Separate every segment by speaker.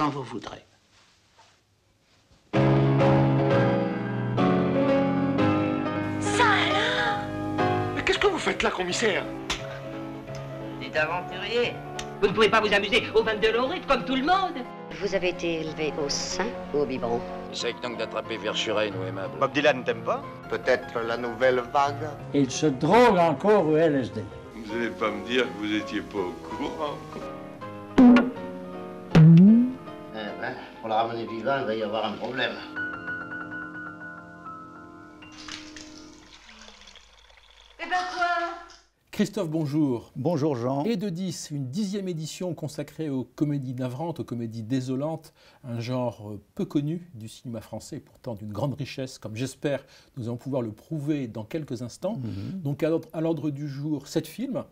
Speaker 1: quand vous voudrez.
Speaker 2: Ça alors
Speaker 3: Mais qu'est-ce que vous faites là, commissaire?
Speaker 4: Dites aventurier. Vous ne pouvez pas vous amuser au 22 Laurite comme tout le monde.
Speaker 5: Vous avez été élevé au sein ou au biberon?
Speaker 6: Essaye donc d'attraper Verschuren ou aimable.
Speaker 7: Bob Dylan t'aime pas?
Speaker 3: Peut-être la nouvelle vague
Speaker 8: Il se drogue encore au LSD.
Speaker 9: Vous n'allez pas me dire que vous étiez pas au courant.
Speaker 1: Ben, pour la ramener vivant, il va y avoir un problème.
Speaker 2: Eh ben quoi?
Speaker 10: Christophe, bonjour.
Speaker 11: Bonjour Jean.
Speaker 10: Et de 10, une dixième édition consacrée aux comédies navrantes, aux comédies désolantes, un genre peu connu du cinéma français, pourtant d'une grande richesse, comme j'espère nous allons pouvoir le prouver dans quelques instants.
Speaker 11: Mhm.
Speaker 10: Donc à l'ordre- du jour, sept films,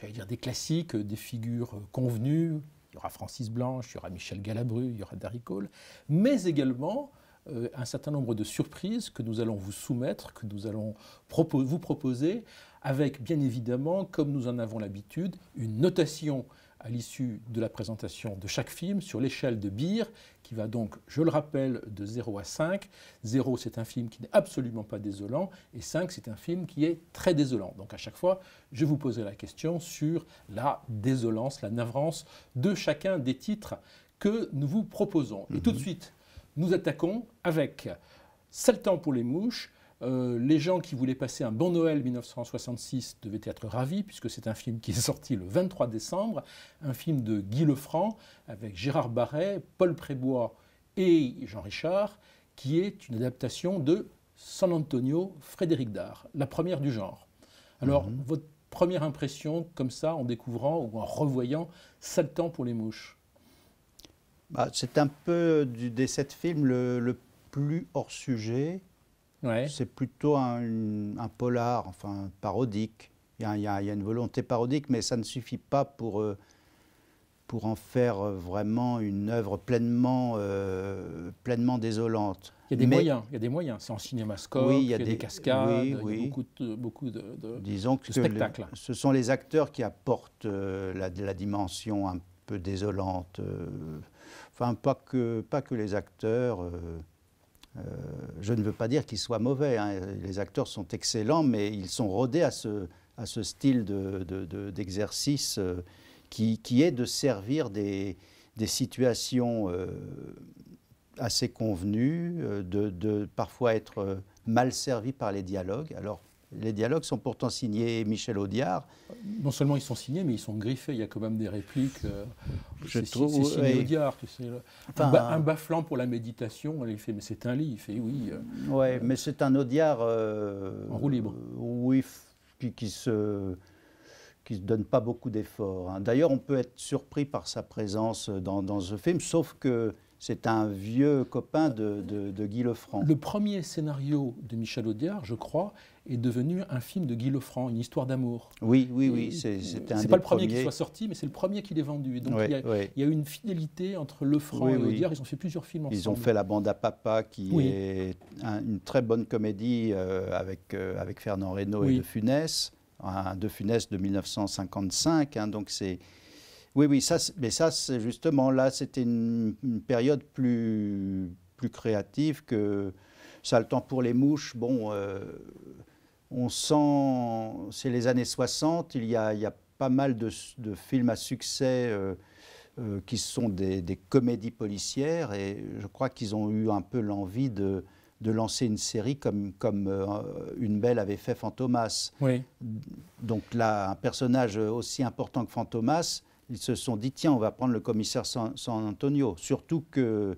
Speaker 10: j'allais dire des classiques, des figures convenues. Il y aura Francis Blanche, il y aura Michel Galabru, il y aura Darry Cole, mais également euh, un certain nombre de surprises que nous allons vous soumettre, que nous allons vous proposer, avec bien évidemment, comme nous en avons l'habitude, une notation à l'issue de la présentation de chaque film sur l'échelle de Beer, qui va donc, je le rappelle, de 0 à 5. 0, c'est un film qui n'est absolument pas désolant, et 5, c'est un film qui est très désolant. Donc à chaque fois, je vous poserai la question sur la désolance, la navrance de chacun des titres que nous vous proposons. Et tout de suite, nous attaquons avec C'est le temps pour les mouches. Euh, les gens qui voulaient passer un bon Noël 1966 devaient être ravis, puisque c'est un film qui est sorti le 23 décembre, un film de Guy Lefranc, avec Gérard Barret, Paul Prébois et Jean Richard, qui est une adaptation de San Antonio, Frédéric Dard, la première du genre. Alors, votre première impression, comme ça, en découvrant ou en revoyant C'est le temps pour les mouches?
Speaker 11: Bah, c'est un peu du, des sept films le, le plus hors sujet.
Speaker 10: Ouais.
Speaker 11: C'est plutôt un, une- un polar, enfin parodique. Il y, a, y y une volonté parodique, mais ça ne suffit pas pour, euh, pour en faire euh, vraiment une œuvre pleinement, euh, pleinement désolante.
Speaker 10: Il y a des
Speaker 11: Mais
Speaker 10: moyens, il y a des moyens. C'est en cinémascope,
Speaker 11: Oui,
Speaker 10: il y a, des,
Speaker 11: des-
Speaker 10: cascades,
Speaker 11: oui,
Speaker 10: il y a
Speaker 11: oui.
Speaker 10: beaucoup de, beaucoup de, de-
Speaker 11: Disons que
Speaker 10: de spectacles.
Speaker 11: ce sont les acteurs qui apportent euh, la, la dimension un peu désolante. enfin, pas que, pas que les acteurs. Euh, je ne veux pas dire qu'ils soient mauvais. hein, Les acteurs sont excellents, mais ils sont rodés à ce, style de- de- de- d'exercice euh, qui, est de servir des, situations euh, assez convenues, de, parfois être mal servis par les dialogues. Alors, les dialogues sont pourtant signés Michel Audiard.
Speaker 10: Non seulement ils sont signés, mais ils sont griffés. Il y a quand même des répliques. euh,
Speaker 11: Je trouve,
Speaker 10: c'est signé
Speaker 11: oui.
Speaker 10: Audiard, tu sais.
Speaker 11: Enfin,
Speaker 10: un, ba- un bafflant pour la méditation. Il fait, mais c'est un lit. Il fait, oui. euh,
Speaker 11: Ouais, mais c'est un Audiard. euh,
Speaker 10: En roue libre.
Speaker 11: euh, oui, f- qui, qui se qui donne pas beaucoup d'efforts. hein. D'ailleurs, on peut être surpris par sa présence dans, dans ce film, sauf que c'est un vieux copain de, de- de Guy Lefranc.
Speaker 10: Le premier scénario de Michel Audiard, je crois, est devenu un film de Guy Lefranc, une histoire d'amour.
Speaker 11: Oui, oui, oui, c'est
Speaker 10: pas le premier qui soit sorti, mais c'est le premier qui l'ait vendu. Et donc il, y a,
Speaker 11: ouais.
Speaker 10: il y a eu une fidélité entre Lefranc
Speaker 11: Oui,
Speaker 10: et
Speaker 11: oui.
Speaker 10: Audiard. Ils ont fait plusieurs films ensemble.
Speaker 11: Ils ont fait La Bande à Papa, qui
Speaker 10: Oui.
Speaker 11: est un- une très bonne comédie euh, avec, euh, avec Fernand Reynaud
Speaker 10: Oui.
Speaker 11: et De Funès, un De Funès de 1955. hein, donc c'est. Oui, oui, ça, mais ça, c'est justement là, c'était une, une période plus, plus créative que ça. Le temps pour les mouches, bon, euh, on sent, c'est les années 60, il y a, il y a pas mal de, de films à succès. euh, euh, qui sont des, des comédies policières et je crois qu'ils ont eu un peu l'envie de, de lancer une série comme, comme euh, Une Belle avait fait Fantomas.
Speaker 10: Oui.
Speaker 11: Donc là, un personnage aussi important que Fantomas, ils se sont dit tiens, on va prendre le commissaire San, San Antonio. Surtout que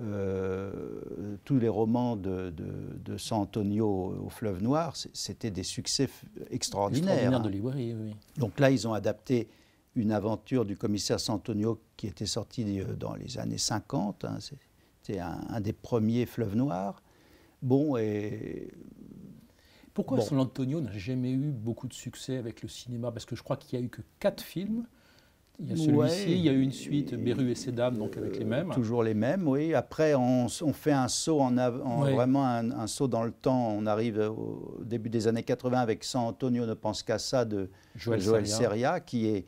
Speaker 11: euh, tous les romans de, de- de San Antonio au fleuve Noir, c'était des succès extraordinaires.
Speaker 10: Extraordinaire de librairie, oui.
Speaker 11: Donc là, ils ont adapté une aventure du commissaire Santonio qui était sortie euh, dans les années 50. hein. C'était un, un des premiers fleuves noirs. Bon, et
Speaker 10: Pourquoi
Speaker 11: Bon.
Speaker 10: San Antonio n'a jamais eu beaucoup de succès avec le cinéma? Parce que je crois qu'il n'y a eu que quatre films. Il y a celui-ci,
Speaker 11: Ouais.
Speaker 10: il y a eu une suite, Beru et ses dames, donc avec les mêmes.
Speaker 11: toujours les mêmes, oui. Après, on, fait un saut en, av- en-
Speaker 10: Ouais.
Speaker 11: vraiment un, un saut dans le temps. On arrive au début des années 80 avec San Antonio ne pense qu'à ça de
Speaker 10: Joël
Speaker 11: Joël,
Speaker 10: Seria.
Speaker 11: Seria, qui est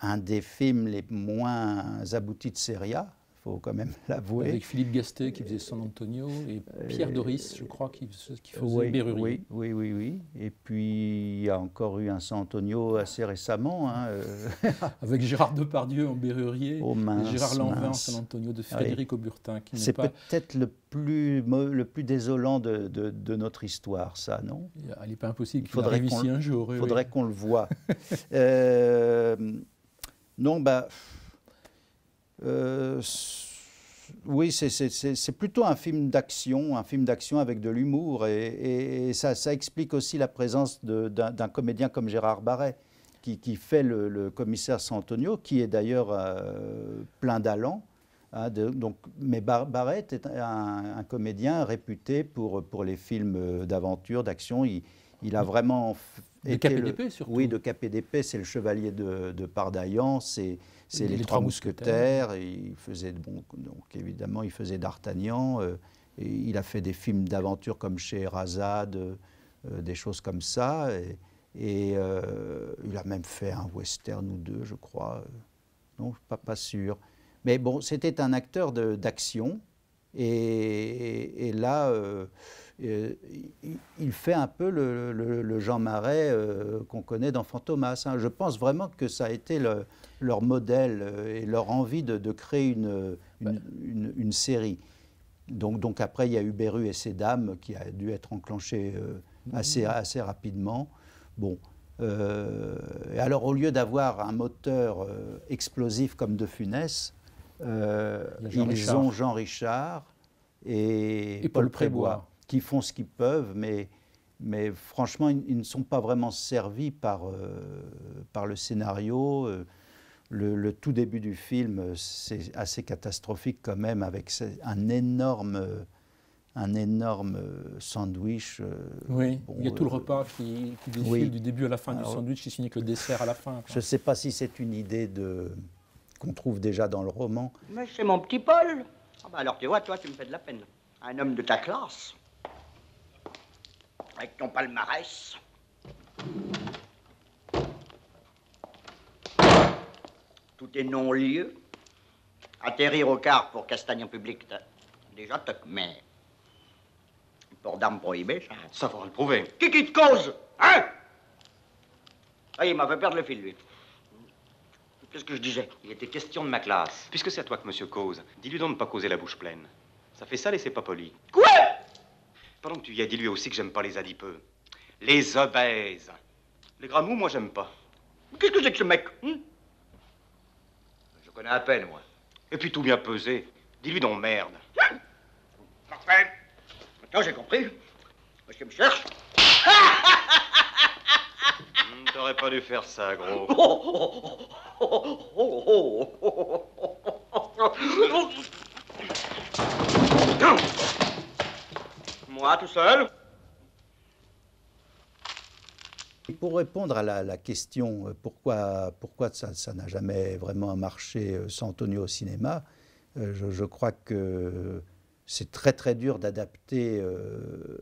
Speaker 11: un des films les moins aboutis de Seria, faut quand même l'avouer.
Speaker 10: Avec Philippe Gastet qui faisait San Antonio et Pierre Doris, je crois, qui, qui faisait
Speaker 11: oui,
Speaker 10: Berrurie.
Speaker 11: Oui, oui, oui, oui. Et puis il y a encore eu un San Antonio assez récemment. hein, euh,
Speaker 10: Avec Gérard Depardieu en Berrurier
Speaker 11: Oh, mince,
Speaker 10: et Gérard Lanvin en. San Antonio de
Speaker 11: Ah oui.
Speaker 10: Frédéric Auburtin.
Speaker 11: C'est
Speaker 10: pas,
Speaker 11: peut-être le plus, le plus désolant de, de- de notre histoire, ça, non?
Speaker 10: Il n'est pas impossible
Speaker 11: Il
Speaker 10: qu'il
Speaker 11: faudrait
Speaker 10: arrive ici un jour. oui,
Speaker 11: faudrait
Speaker 10: oui.
Speaker 11: qu'on le voie. Euh, non, bah. Euh, oui, c'est- plutôt un film d'action, un film d'action avec de l'humour. Et, et- et ça, ça explique aussi la présence d'un comédien comme Gérard Barret, qui, qui fait le, le commissaire Santonio, qui est d'ailleurs euh, plein d'allant. hein, donc, mais Bar- Barret est un, un comédien réputé pour, pour les films euh, d'aventure, d'action. Il, il a vraiment
Speaker 10: De
Speaker 11: été le-
Speaker 10: KPDP, surtout.
Speaker 11: Oui, de KPDP, c'est le chevalier de, de Pardaillan, c'est c'est
Speaker 10: Les
Speaker 11: les,
Speaker 10: Trois
Speaker 11: trois mousquetaires. et il faisait bon, donc évidemment il faisait d'Artagnan. euh, et il a fait des films d'aventure comme chez Razad, euh, des choses comme ça. Et, et, euh, il a même fait un western ou deux, je crois. euh, non, pas pas sûr. Mais bon, c'était un acteur d'action. Et, et là, euh, il, fait un peu le, le- le Jean Marais euh, qu'on connaît dans Fantomas. hein. Je pense vraiment que ça a été le- leur modèle euh, et leur envie de, de créer une, une, une- une série. Donc, donc après, il y a eu Beru et ses dames qui a dû être enclenché euh, assez, assez rapidement. Bon. et alors, au lieu d'avoir un moteur explosif comme De Funès, ils
Speaker 10: Richard.
Speaker 11: ont Jean Richard et,
Speaker 10: Et
Speaker 11: Paul,
Speaker 10: Paul Prébois.
Speaker 11: Qui font ce qu'ils peuvent, mais, mais franchement, ils, ils ne sont pas vraiment servis par, euh, par le scénario. euh, le, le tout début du film, euh, c'est assez catastrophique quand même, avec un énorme, un énorme sandwich.
Speaker 10: Oui,
Speaker 11: bon,
Speaker 10: il y a tout le
Speaker 11: euh,
Speaker 10: repas qui, qui défile
Speaker 11: oui.
Speaker 10: du début à la fin
Speaker 11: Alors,
Speaker 10: du sandwich, qui finit avec le dessert à la fin. quoi.
Speaker 11: Je ne sais pas si c'est une idée de qu'on trouve déjà dans le roman.
Speaker 7: Mais c'est mon petit Paul. Ah bah alors tu vois, toi, tu me fais de la peine. Un homme de ta classe. Avec ton palmarès. Tout est non-lieu. Atterrir au quart pour castagne en public, t'as déjà toc, mais. Port d'armes prohibé, ça.
Speaker 3: Ça va le prouver.
Speaker 7: Qui qui te cause Hein? Ah, il m'a fait perdre le fil, lui. Qu'est-ce que je disais?
Speaker 12: Il était question de ma classe. Puisque c'est à toi que monsieur cause, dis-lui donc de ne pas causer la bouche pleine. Ça fait sale et c'est pas poli.
Speaker 7: Quoi?
Speaker 12: Pendant que tu y as, dis-lui aussi que j'aime pas les adipeux. Les obèses. Les gras mous, moi, j'aime pas.
Speaker 7: Qu'est-ce que c'est que ce mec hein?
Speaker 12: Je connais à peine, moi. Et puis tout bien pesé. Dis-lui donc merde.
Speaker 7: Parfait. Maintenant, j'ai compris. Monsieur me cherche.
Speaker 12: Hmm, T'aurais pas dû faire ça, gros.
Speaker 7: Moi, tout seul
Speaker 11: Et Pour répondre à la, la question euh, pourquoi, pourquoi ça ça n'a jamais vraiment marché euh, sans Antonio au cinéma, euh, je, je crois que c'est très très dur d'adapter euh,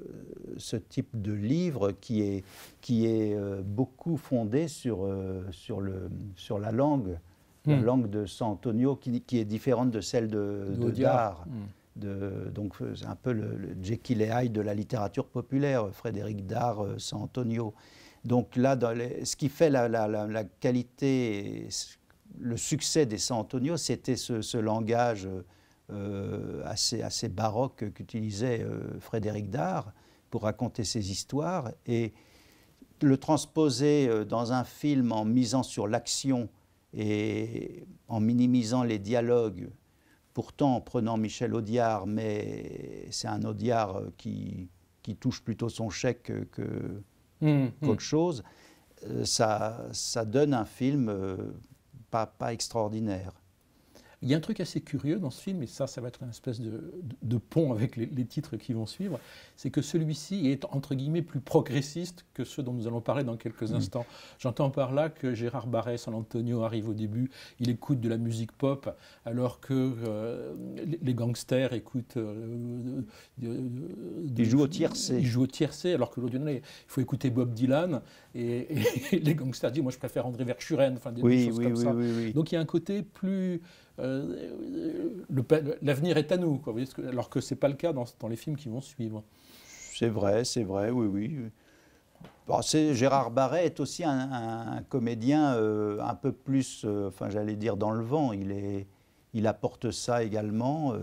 Speaker 11: ce type de livre qui est, qui est euh, beaucoup fondé sur, euh, sur, le, sur la langue, la
Speaker 10: Hmm.
Speaker 11: langue de San Antonio qui, qui est différente de celle de,
Speaker 10: De.
Speaker 11: Dard.
Speaker 10: Hmm.
Speaker 11: De- donc un peu le, le Jekyll et Hyde de la littérature populaire, Frédéric Dard, euh, San Antonio. Donc là, ce qui fait la, qualité, le succès des San Antonio, c'était ce, langage euh, assez, baroque qu'utilisait euh, Frédéric Dard pour raconter ses histoires. Et le transposer dans un film en misant sur l'action et en minimisant les dialogues, pourtant en prenant Michel Audiard, mais c'est un Audiard euh, qui, qui touche plutôt son chèque que,
Speaker 10: Hum,
Speaker 11: qu'autre
Speaker 10: hum.
Speaker 11: chose, euh, ça, ça donne un film euh, pas, pas extraordinaire.
Speaker 10: Il y a un truc assez curieux dans ce film, et ça, ça va être une espèce de, de- de pont avec les, les titres qui vont suivre, c'est que celui-ci est entre guillemets plus progressiste que ceux dont nous allons parler dans quelques
Speaker 11: Mm.
Speaker 10: instants. J'entends par là que Gérard Barret, San Antonio arrive au début, il écoute de la musique pop, alors que euh, les- gangsters écoutent. euh, de-
Speaker 11: Ils jouent au tiercé.
Speaker 10: Ils jouent au tiercé, alors que non, il faut écouter Bob Dylan, et, et les gangsters disent moi je préfère André Verschuren, enfin des, des
Speaker 11: Oui,
Speaker 10: choses
Speaker 11: oui,
Speaker 10: comme
Speaker 11: oui,
Speaker 10: ça. Donc il y a un côté plus. Euh, L'avenir est à nous, alors que ce n'est pas le cas dans, les films qui vont suivre.
Speaker 11: C'est vrai, c'est vrai, oui, oui. Gérard Barret est aussi un, comédien euh, un peu plus, euh, enfin j'allais dire, dans le vent. Il, est, il apporte ça également.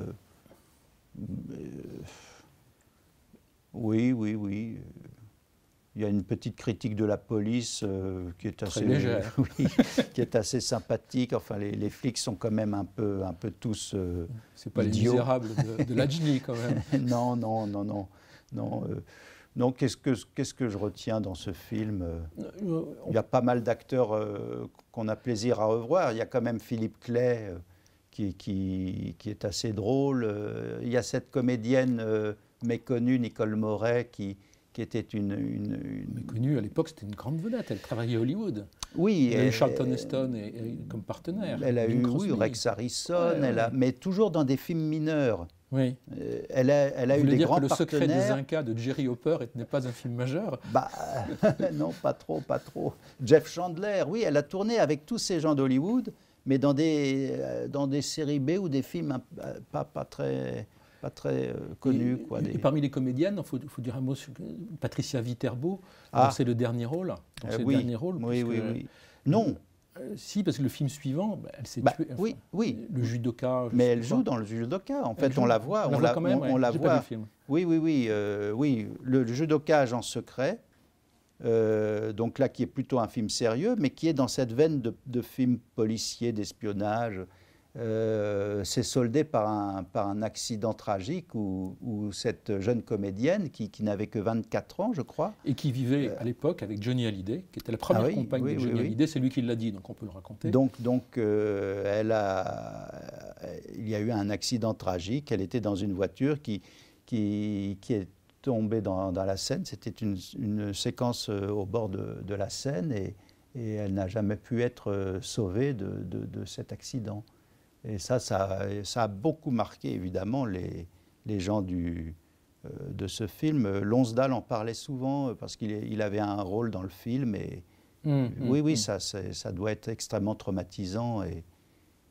Speaker 11: Oui, oui, oui. Il y a une petite critique de la police qui est assez
Speaker 10: légère,
Speaker 11: oui, qui est assez sympathique. Enfin, les, les, flics sont quand même un peu, un peu tous.
Speaker 10: C'est pas
Speaker 11: idiots.
Speaker 10: les misérables de, de l'Ajni quand même.
Speaker 11: non, non, non, non, non. Donc, qu'est-ce que, qu'est-ce que je retiens dans ce film Il y a pas mal d'acteurs euh, qu'on a plaisir à revoir. Il y a quand même Philippe Clay euh, qui, qui, qui, est assez drôle. Euh, il y a cette comédienne euh, méconnue, Nicole Moret, qui, qui était une, une, une...
Speaker 10: Méconnue à l'époque, c'était une grande vedette. Elle travaillait à Hollywood.
Speaker 11: Oui.
Speaker 10: Elle a eu Charlton Heston et, et, comme partenaire.
Speaker 11: Elle a eu oui, Rex Harrison, ouais, elle a, mais toujours dans des films mineurs.
Speaker 10: Oui.
Speaker 11: Euh, elle a, elle a
Speaker 10: Vous
Speaker 11: eu des
Speaker 10: dire
Speaker 11: grands
Speaker 10: que le
Speaker 11: partenaires.
Speaker 10: secret des Incas de Jerry Hopper n'est pas un film majeur?
Speaker 11: Bah non, pas trop, pas trop. Jeff Chandler, oui, elle a tourné avec tous ces gens d'Hollywood, mais dans des, euh, dans des séries B ou des films euh, pas, pas très, pas très euh, connus.
Speaker 10: Et,
Speaker 11: quoi,
Speaker 10: et parmi les comédiennes, il faut, faut, dire un mot sur Patricia Viterbo.
Speaker 11: Ah.
Speaker 10: C'est le dernier rôle.
Speaker 11: Euh, oui.
Speaker 10: derniers rôles.
Speaker 11: Oui, oui, oui. Non,
Speaker 10: Euh, si, parce que le film suivant, bah, elle s'est
Speaker 11: Bah,
Speaker 10: tuée. enfin,
Speaker 11: oui, oui.
Speaker 10: Le judoka.
Speaker 11: mais elle joue dans le judoka. En
Speaker 10: Elle
Speaker 11: fait,
Speaker 10: joue.
Speaker 11: on la voit.
Speaker 10: On la voit quand même,
Speaker 11: on-
Speaker 10: ouais.
Speaker 11: on la
Speaker 10: pas
Speaker 11: voit.
Speaker 10: vu le film.
Speaker 11: Oui, oui, oui, euh, oui. Le judokage en secret. euh, donc là, qui est plutôt un film sérieux, mais qui est dans cette veine de, de film policier, d'espionnage. Euh, c'est soldé par un, par un accident tragique où, où cette jeune comédienne, qui, qui n'avait que 24 ans, je crois,
Speaker 10: Et qui vivait à l'époque avec Johnny Hallyday, qui était la première
Speaker 11: Euh. Ah oui,
Speaker 10: compagne
Speaker 11: oui,
Speaker 10: de Johnny
Speaker 11: oui.
Speaker 10: Hallyday. C'est lui qui l'a dit, donc on peut le raconter.
Speaker 11: Donc, donc euh, elle a, il y a eu un accident tragique. Elle était dans une voiture qui, qui, qui est tombée dans, dans la Seine. C'était une, une séquence euh, au bord de, de la Seine et, et elle n'a jamais pu être euh, sauvée de, de- de cet accident. Et ça, ça, ça a beaucoup marqué évidemment les, les gens du, euh, de ce film. Lonsdal en parlait souvent euh, parce qu'il il avait un rôle dans le film et,
Speaker 10: Hum,
Speaker 11: oui,
Speaker 10: hum,
Speaker 11: oui,
Speaker 10: hum.
Speaker 11: ça, ça doit être extrêmement traumatisant. Et,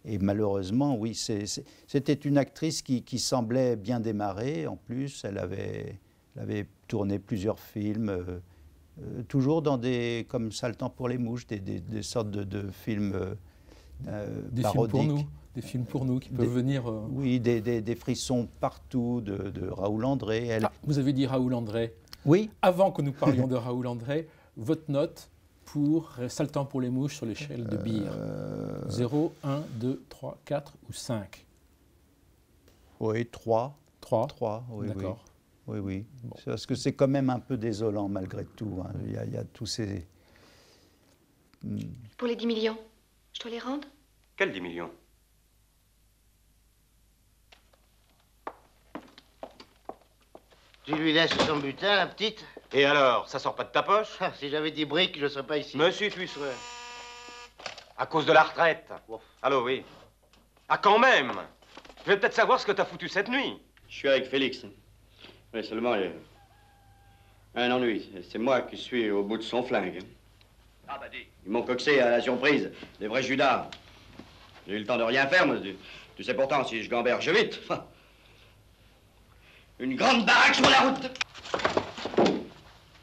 Speaker 11: et malheureusement, oui, c'était une actrice qui, qui semblait bien démarrer. En plus, elle avait, elle avait tourné plusieurs films, euh, euh, toujours dans des, comme Ça le temps pour les mouches, des, des- des sortes de, de films euh,
Speaker 10: films
Speaker 11: parodiques.
Speaker 10: pour nous, des films pour nous qui peuvent
Speaker 11: Des-
Speaker 10: venir. euh,
Speaker 11: Oui, des, des- des frissons partout de, de Raoul André. Elle,
Speaker 10: Ah, vous avez dit Raoul André.
Speaker 11: Oui,
Speaker 10: Avant que nous parlions de Raoul André, votre note pour Saltant pour les mouches sur l'échelle de Beer
Speaker 11: euh,
Speaker 10: 0, 1, 2, 3, 4 ou 5
Speaker 11: oui, trois.
Speaker 10: 3
Speaker 11: Trois, oui, oui.
Speaker 10: D'accord.
Speaker 11: Oui, oui.
Speaker 10: Bon.
Speaker 11: Parce que c'est quand même un peu désolant malgré tout. hein. Il, y a, il y a tous ces. Hmm.
Speaker 2: Pour les 10 millions, je dois les rendre?
Speaker 12: Quels 10 millions?
Speaker 1: Tu lui laisses son butin, la petite
Speaker 12: Et alors, ça sort pas de ta poche
Speaker 1: Ah, Si j'avais dit briques, je ne serais pas ici.
Speaker 12: Monsieur, tu y serais. À cause de la retraite.
Speaker 1: Ouf.
Speaker 12: Allô, oui. Ah, quand même Je vais peut-être savoir ce que t'as foutu cette nuit.
Speaker 13: Je suis avec Félix. Oui, seulement, il y a un ennui. C'est moi qui suis au bout de son flingue.
Speaker 12: Ah, bah dis.
Speaker 13: Ils m'ont coxé à la surprise. Des vrais Judas. J'ai eu le temps de rien faire, mais tu, tu sais pourtant, si je gamberge vite. Une grande baraque sur la route.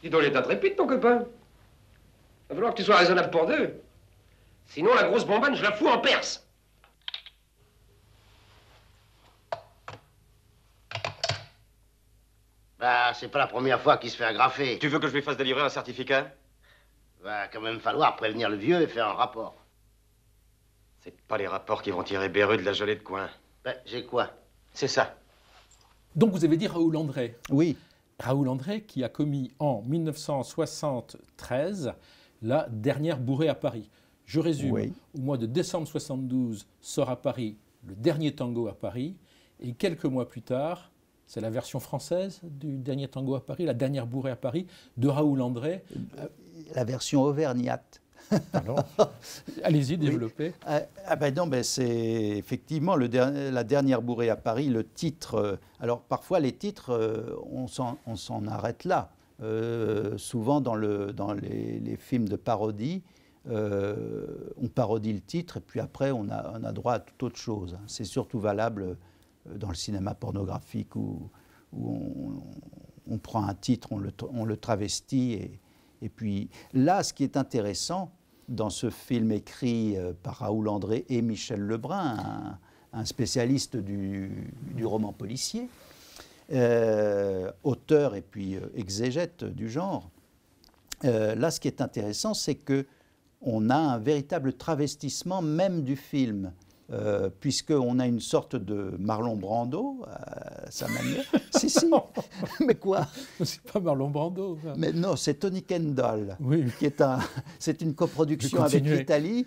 Speaker 14: Dis donc, l'état trépide, ton copain. Va falloir que tu sois raisonnable pour deux. Sinon, la grosse bombane, je la fous en Perse.
Speaker 1: Bah, c'est pas la première fois qu'il se fait agrafer.
Speaker 12: Tu veux que je lui fasse délivrer un certificat?
Speaker 1: Va quand même falloir prévenir le vieux et faire un rapport.
Speaker 12: C'est pas les rapports qui vont tirer Beru de la gelée de coin.
Speaker 1: Ben, j'ai quoi?
Speaker 12: C'est ça.
Speaker 10: Donc vous avez dit Raoul André.
Speaker 11: Oui,
Speaker 10: Raoul André qui a commis en 1973 la dernière bourrée à Paris. Je résume.
Speaker 11: Oui.
Speaker 10: Au mois de décembre 72 sort à Paris le dernier tango à Paris et quelques mois plus tard, c'est la version française du dernier tango à Paris, la dernière bourrée à Paris de Raoul André.
Speaker 11: la version auvergnate.
Speaker 10: Allez-y, développez.
Speaker 11: Ah, ah ben non, ben c'est effectivement le der- la dernière bourrée à Paris, le titre. euh, alors parfois les titres, euh, on s'en arrête là. Euh, souvent dans, le, dans les, les films de parodie, on parodie le titre et puis après on a, on a droit à toute autre chose. hein. C'est surtout valable dans le cinéma pornographique où, où on, on prend un titre, on le, on le travestit. Et, et, puis là, ce qui est intéressant dans ce film écrit euh, par Raoul André et Michel Lebrun, un, spécialiste du, roman policier, euh, auteur et puis euh, exégète du genre, là, ce qui est intéressant, c'est que on a un véritable travestissement même du film. Euh, puisqu'on a une sorte de Marlon Brando à sa manière. si, si. Mais quoi?
Speaker 10: C'est pas Marlon Brando. Ça.
Speaker 11: Mais non, c'est Tony Kendall,
Speaker 10: oui.
Speaker 11: qui est un. C'est une coproduction avec l'Italie.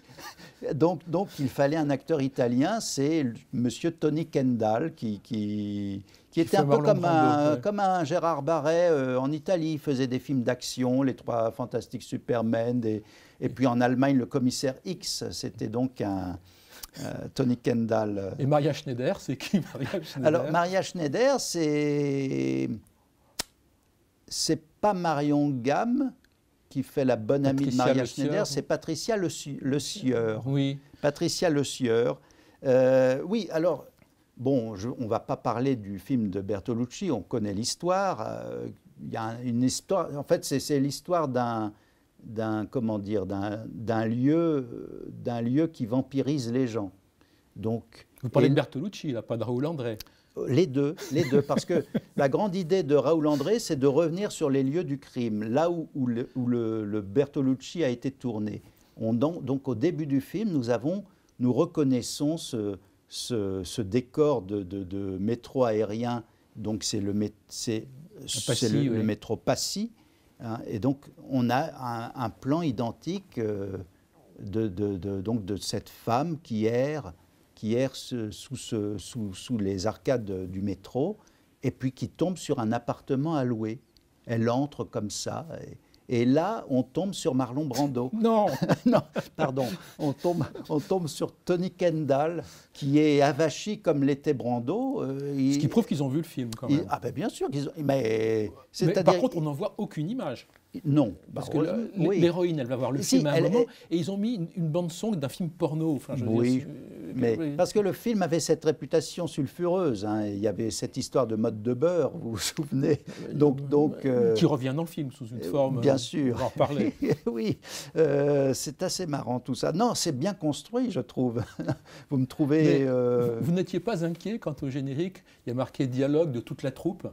Speaker 11: Donc, donc, il fallait un acteur italien. C'est Monsieur Tony Kendall qui. qui qui était un peu comme, Brando, un, ouais. comme un Gérard Barret euh, en Italie. Il faisait des films d'action, les trois fantastiques Superman, et, et puis en Allemagne, le commissaire X. C'était donc un, euh, Tony Kendall.
Speaker 10: Et Maria Schneider, c'est qui Maria Schneider?
Speaker 11: Alors Maria Schneider, c'est c'est pas Marion Gamme qui fait la bonne Patricia amie de Maria Schneider, c'est Patricia Le, Le Sieur.
Speaker 10: Oui.
Speaker 11: Patricia Le Sieur. Euh, oui, alors bon, je, on va pas parler du film de Bertolucci, on connaît l'histoire. Euh, il y a une histoire. En fait, c'est l'histoire d'un d'un comment dire d'un lieu d'un lieu qui vampirise les gens. Donc
Speaker 10: vous parlez et, de Bertolucci, là, pas de Raoul André.
Speaker 11: Les deux, les deux, parce que la grande idée de Raoul André, c'est de revenir sur les lieux du crime, là où, où, le, où le, le, Bertolucci a été tourné. On, donc au début du film, nous avons, nous reconnaissons ce, ce, ce décor de, de, de, métro aérien. Donc c'est le, c'est, le, oui. le métro Passy. Hein, et donc, on a un, plan identique euh, de, donc de cette femme qui erre, qui erre sous, les arcades du métro et puis qui tombe sur un appartement à louer. Elle entre comme ça. Et là, on tombe sur Marlon Brando.
Speaker 10: Non
Speaker 11: Non, pardon. On tombe, on tombe sur Tony Kendall, qui est avachi comme l'était Brando.
Speaker 10: Euh, il, Ce qui prouve qu'ils ont vu le film, quand même.
Speaker 11: Il, ah ben bien sûr qu'ils ont... Mais,
Speaker 10: mais par contre, on n'en voit aucune image.
Speaker 11: Non.
Speaker 10: Parce que l'héroïne, oui. elle va voir le si, film à un elle, moment, elle... et ils ont mis une, une bande-son d'un film porno. Enfin, je
Speaker 11: oui,
Speaker 10: dire,
Speaker 11: mais oui. parce que le film avait cette réputation sulfureuse. Hein. Il y avait cette histoire de mode de beurre, vous vous souvenez donc, donc,
Speaker 10: euh... Qui revient dans le film sous une forme...
Speaker 11: Bien sûr.
Speaker 10: On en reparler.
Speaker 11: oui, euh, c'est assez marrant tout ça. Non, c'est bien construit, je trouve. vous me trouvez...
Speaker 10: Euh... Vous, vous n'étiez pas inquiet quand au générique, il y a marqué dialogue de toute la troupe?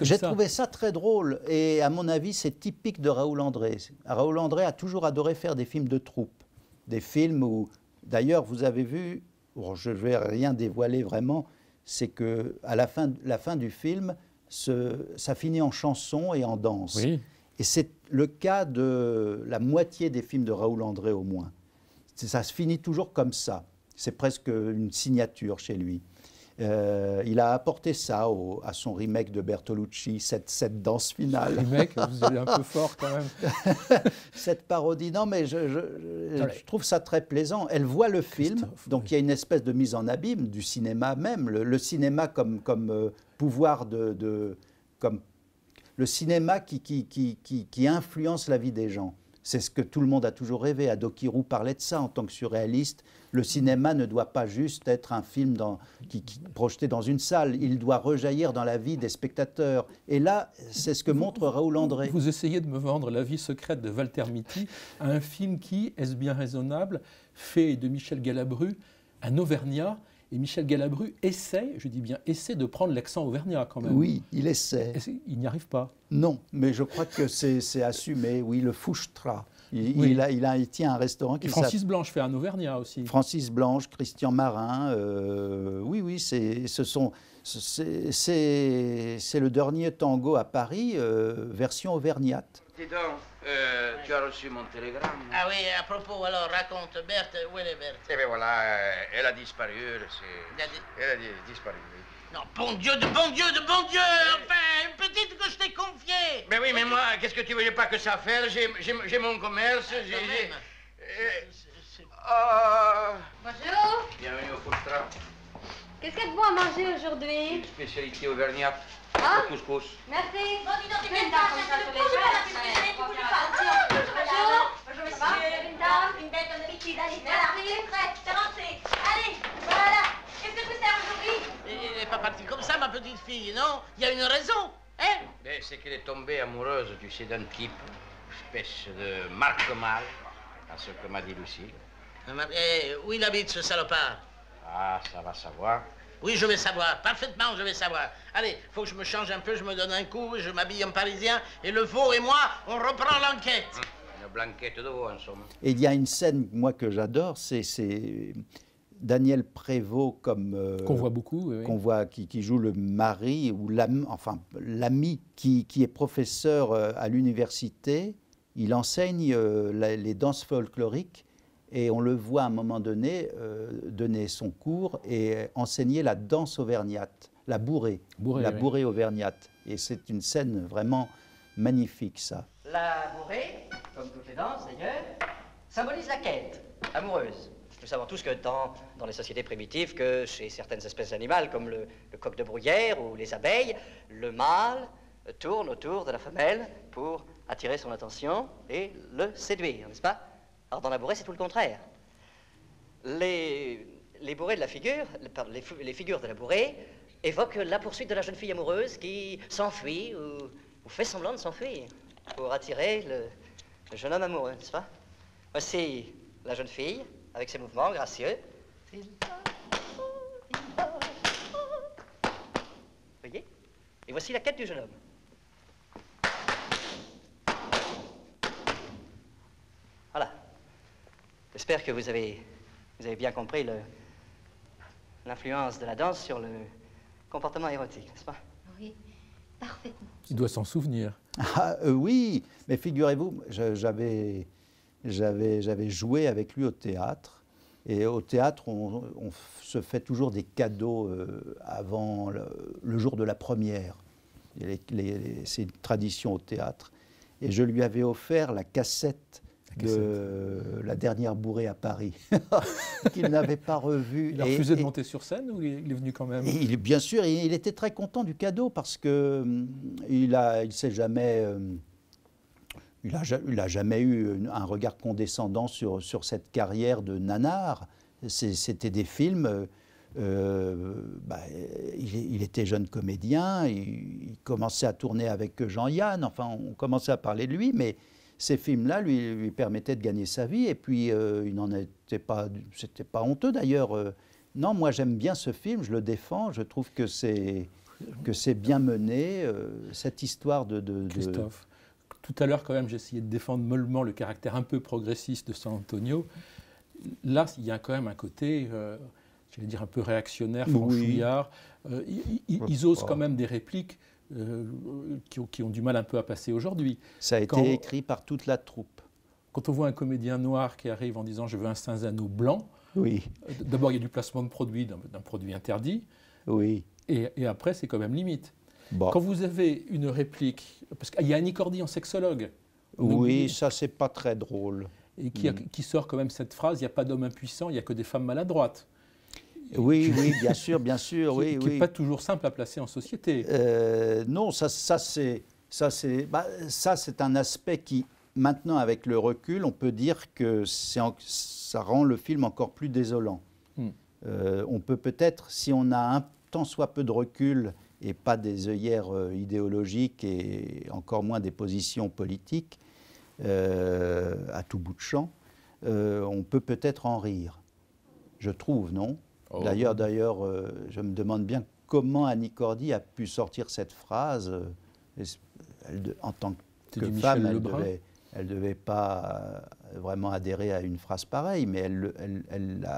Speaker 11: J'ai trouvé ça très drôle et à mon avis c'est typique de Raoul André. Raoul André a toujours adoré faire des films de troupe, des films où, d'ailleurs vous avez vu, bon, je ne vais rien dévoiler vraiment, c'est que à la fin, la fin du film, ce, ça finit en chanson et en danse.
Speaker 10: Oui.
Speaker 11: Et c'est le cas de la moitié des films de Raoul André au moins. Ça se finit toujours comme ça. C'est presque une signature chez lui. Euh, il a apporté ça au, à son remake de Bertolucci, cette, cette danse finale.
Speaker 10: Remake, vous allez un peu fort quand même.
Speaker 11: cette parodie, non mais je, je, je, trouve ça très plaisant. Elle voit le film, donc oui. il y a une espèce de mise en abîme du cinéma même, le, le cinéma comme, comme euh, pouvoir de, de, comme le cinéma qui, qui, qui influence la vie des gens. C'est ce que tout le monde a toujours rêvé. Adokirou parlait de ça en tant que surréaliste. Le cinéma ne doit pas juste être un film dans, qui, qui, projeté dans une salle. Il doit rejaillir dans la vie des spectateurs. Et là, c'est ce que montre Raoul André.
Speaker 10: Vous essayez de me vendre La vie secrète de Walter Mitty, un film qui, est-ce bien raisonnable, fait de Michel Galabru un Auvergnat et Michel Galabru essaie, je dis bien essaie, de prendre l'accent auvergnat quand même.
Speaker 11: Oui, il essaie.
Speaker 10: Il n'y arrive pas?
Speaker 11: Non, mais je crois que c'est assumé. Oui, le Fouchtra. Il, oui. il, a, il, a, il tient un restaurant qui
Speaker 10: Et Francis Blanche fait un auvergnat aussi.
Speaker 11: Francis Blanche, Christian Marin. Euh, oui, oui, ce sont. C'est le dernier tango à Paris, euh, version auvergnate.
Speaker 6: Dis donc, euh, tu as reçu mon télégramme
Speaker 15: Ah oui, à propos, alors raconte, Berthe, où est Berthe?
Speaker 6: Eh bien voilà, elle a disparu, elle, elle a disparu, oui.
Speaker 15: Non, bon Dieu, de bon Dieu, de bon Dieu Enfin, une petite que je t'ai confiée.
Speaker 6: Mais oui, mais moi, qu'est-ce que tu veux pas que ça faire J'ai mon commerce, j'ai...
Speaker 16: Oh Bonjour.
Speaker 6: Bienvenue au Foustra.
Speaker 16: Qu'est-ce qu'il y a de bon à manger aujourd'hui?
Speaker 6: Une spécialité auvergnate.
Speaker 16: Ah
Speaker 6: Le couscous.
Speaker 16: Merci.
Speaker 15: Bon, dis donc, comme ça les. Bonjour. Bonjour, monsieur. Une dame, une bête, un liquide. Allez, voilà, c'est prêt, c'est rentré. Allez, voilà. Qu'est-ce que tu sers aujourd'hui?
Speaker 17: Fille, non? Il y a une raison, hein?
Speaker 6: Ben, c'est qu'elle est tombée amoureuse, tu sais, d'un type, espèce de Marc Mal, à ce que m'a dit Lucille.
Speaker 17: Eh, où il habite, ce salopard?
Speaker 6: Ah, ça va savoir.
Speaker 17: Oui, je vais savoir, parfaitement, je vais savoir. Allez, faut que je me change un peu, je me donne un coup, je m'habille en parisien, et le veau et moi, on reprend l'enquête.
Speaker 6: Une blanquette de veau, en somme.
Speaker 11: Et il y a une scène, moi, que j'adore, c'est c'est Daniel Prévost comme... euh,
Speaker 10: Qu'on voit beaucoup, oui, oui.
Speaker 11: qu'on voit, qui, qui joue le mari, ou l'ami, enfin, l'ami, qui, qui est professeur euh, à l'université. Il enseigne euh, la- les danses folkloriques, et on le voit à un moment donné euh, donner son cours et enseigner la danse auvergnate, la bourrée,
Speaker 10: Bourrée,
Speaker 11: la
Speaker 10: oui.
Speaker 11: bourrée auvergnate. Et c'est une scène vraiment magnifique, ça.
Speaker 18: La bourrée, comme toutes les danses d'ailleurs, symbolise la quête amoureuse. Nous savons tous que dans, dans les sociétés primitives, que chez certaines espèces animales, comme le, le coq de bruyère ou les abeilles, le mâle tourne autour de la femelle pour attirer son attention et le séduire, n'est-ce pas? Alors dans la bourrée, c'est tout le contraire. Les, les bourrées de la figure, les- figures de la bourrée évoquent la poursuite de la jeune fille amoureuse qui s'enfuit ou, fait semblant de s'enfuir pour attirer le, le jeune homme amoureux, n'est-ce pas? Voici la jeune fille avec ses mouvements gracieux. Voyez? Et voici la quête du jeune homme. J'espère que vous avez, vous avez bien compris le- l'influence de la danse sur le comportement érotique, n'est-ce pas?
Speaker 16: Oui, parfaitement.
Speaker 10: Il doit s'en souvenir.
Speaker 11: Ah, euh, oui, mais figurez-vous, je- j'avais, j'avais, j'avais joué avec lui au théâtre. Et au théâtre, on, se fait toujours des cadeaux euh, avant le, le jour de la première. Et les- les- les- c'est une tradition au théâtre. Et je lui avais offert la cassette, de la dernière bourrée à Paris, qu'il n'avait pas revue.
Speaker 10: Il a
Speaker 11: Et-
Speaker 10: refusé de
Speaker 11: et-
Speaker 10: monter sur scène ou il est, venu quand même?
Speaker 11: Il, bien sûr, il, il était très content du cadeau parce que hum, il a, il s'est jamais, hum, il a, ja- il a jamais eu un regard condescendant sur, sur cette carrière de nanar. C'était des films. euh, euh, bah, il, il était jeune comédien, il, il commençait à tourner avec Jean-Yann. Enfin, on commençait à parler de lui, mais ces films-là lui, lui permettaient de gagner sa vie. Et puis, euh, il n'en était pas, c'était pas honteux d'ailleurs. euh, non, moi j'aime bien ce film, je le défends, je trouve que c'est que c'est bien mené, euh, cette histoire de... de- de-
Speaker 10: Christophe. Tout à l'heure, quand même, essayé de défendre mollement le caractère un peu progressiste de San Antonio. Là, il y a quand même un côté, euh, j'allais dire, un peu réactionnaire,
Speaker 11: Oui.
Speaker 10: franchouillard. Euh, ils, ils-
Speaker 11: Ouais,
Speaker 10: ils osent quand même des répliques euh, qui, ont, qui ont du mal un peu à passer aujourd'hui.
Speaker 11: Ça a été écrit par toute la troupe.
Speaker 10: Quand on voit un comédien noir qui arrive en disant « je veux un Saint-Zano blanc
Speaker 11: Oui.
Speaker 10: euh, d'abord, il y a du placement de produit, d'un produit interdit.
Speaker 11: Oui.
Speaker 10: Et, et après, c'est quand même limite.
Speaker 11: Bon.
Speaker 10: Quand vous avez une réplique, parce qu'il y a Annie Cordy en sexologue.
Speaker 11: Oui, ça c'est pas très drôle.
Speaker 10: et qui, a-
Speaker 11: Mm.
Speaker 10: qui sort quand même cette phrase il n'y a pas d'homme impuissant, il n'y a que des femmes maladroites.
Speaker 11: Oui, oui, bien sûr, bien sûr,
Speaker 10: Qui-
Speaker 11: oui,
Speaker 10: qui
Speaker 11: oui.
Speaker 10: n'est pas toujours simple à placer en société.
Speaker 11: Euh, non, ça, ça c'est ça c'est bah, ça c'est un aspect qui maintenant avec le recul, on peut dire que en- ça rend le film encore plus désolant.
Speaker 10: Hmm.
Speaker 11: Euh, on peut peut-être, si on a un tant soit peu de recul et pas des œillères euh, idéologiques et encore moins des positions politiques à tout bout de champ, on peut peut-être en rire. Je trouve, non?
Speaker 10: Oh.
Speaker 11: D'ailleurs, d'ailleurs, euh, je me demande bien comment Annie Cordy a pu sortir cette phrase. euh, elle en tant que femme, elle devait, elle devait pas euh, vraiment adhérer à une phrase pareille, mais elle, le- elle,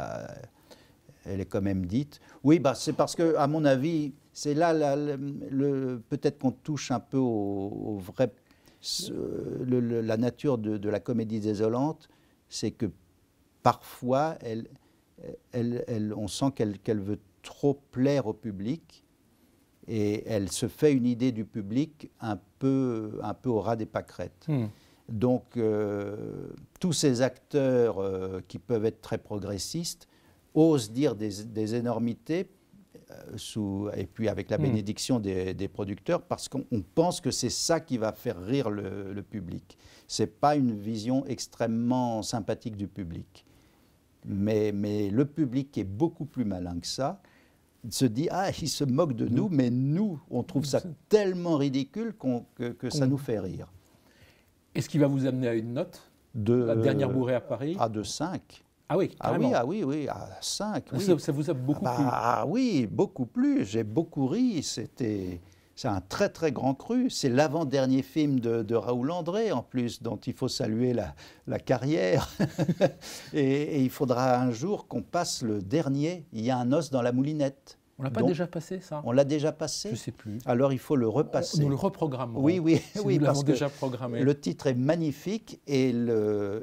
Speaker 11: elle est quand même dite. Oui, bah, c'est parce que, à mon avis, c'est là la- le, le- peut-être qu'on touche un peu au, au vrai, ce- le- le- la nature de, de la comédie désolante, c'est que parfois, elle, elle, elle- on sent qu'elle veut trop plaire au public et elle se fait une idée du public un peu, un peu au ras des pâquerettes.
Speaker 10: Hmm.
Speaker 11: Donc, euh, tous ces acteurs euh, qui peuvent être très progressistes osent dire des, des énormités, euh, sous, et puis avec la
Speaker 10: Hmm.
Speaker 11: bénédiction des, des producteurs, parce qu'on on pense que c'est ça qui va faire rire le, le public. Ce n'est pas une vision extrêmement sympathique du public. Mais, mais le public est beaucoup plus malin que ça. se dit ah il se moque de nous, mais nous on trouve ça tellement ridicule que, que ça
Speaker 10: Qu'on-
Speaker 11: nous fait rire.
Speaker 10: Est-ce qu'il va vous amener à une note
Speaker 11: De
Speaker 10: La dernière bourrée à Paris
Speaker 11: Ah de 5.
Speaker 10: Ah oui,
Speaker 11: Ah oui, ah oui, oui, à 5. Oui.
Speaker 10: Ça, ça vous a beaucoup
Speaker 11: Ah
Speaker 10: plu
Speaker 11: bah, Ah oui, beaucoup plus. J'ai beaucoup ri. C'était. C'est un très très grand cru. C'est l'avant-dernier film de, de Raoul André en plus, dont il faut saluer la, la carrière. et, et il faudra un jour qu'on passe le dernier. Il y a un os dans la moulinette.
Speaker 10: On l'a pas
Speaker 11: Donc,
Speaker 10: déjà passé ça?
Speaker 11: On l'a déjà passé
Speaker 10: Je sais plus.
Speaker 11: Alors il faut le repasser.
Speaker 10: Nous le reprogrammerons.
Speaker 11: Oui, oui,
Speaker 10: Si
Speaker 11: oui,
Speaker 10: nous
Speaker 11: parce que
Speaker 10: déjà programmé.
Speaker 11: le titre est magnifique et le, euh,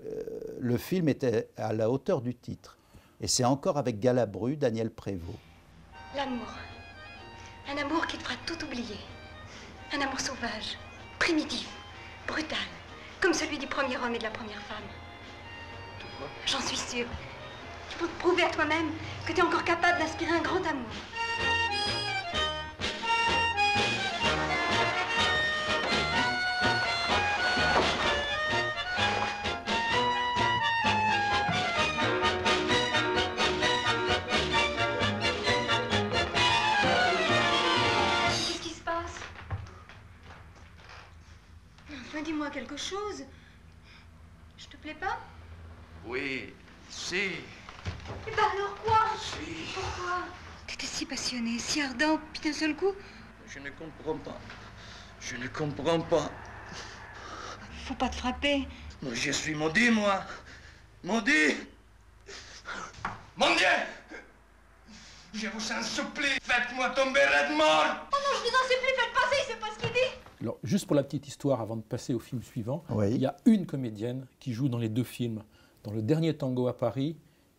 Speaker 11: le film était à la hauteur du titre. Et c'est encore avec Galabru, Daniel Prévost.
Speaker 2: L'amour. Un amour qui te fera tout oublier. Un amour sauvage, primitif, brutal, comme celui du premier homme et de la première femme. J'en suis sûre. Tu peux te prouver à toi-même que tu es encore capable d'inspirer un grand amour. Dis-moi quelque chose. Je te plais pas?
Speaker 6: Oui, si.
Speaker 2: Eh ben alors quoi? Pourquoi? T'étais si passionné, si ardent, puis d'un seul coup,
Speaker 6: Je ne comprends pas. Je ne comprends pas.
Speaker 2: faut pas te frapper.
Speaker 6: Moi, je suis maudit, moi. Maudit. Mon Dieu Je vous en supplie, faites-moi tomber mort
Speaker 15: Oh non, je vous en supplie, faites passer, c'est pas ce qu'il dit.
Speaker 10: Alors, juste pour la petite histoire, avant de passer au film suivant,
Speaker 11: Oui.
Speaker 10: il y a une comédienne qui joue dans les deux films, dans le dernier tango à Paris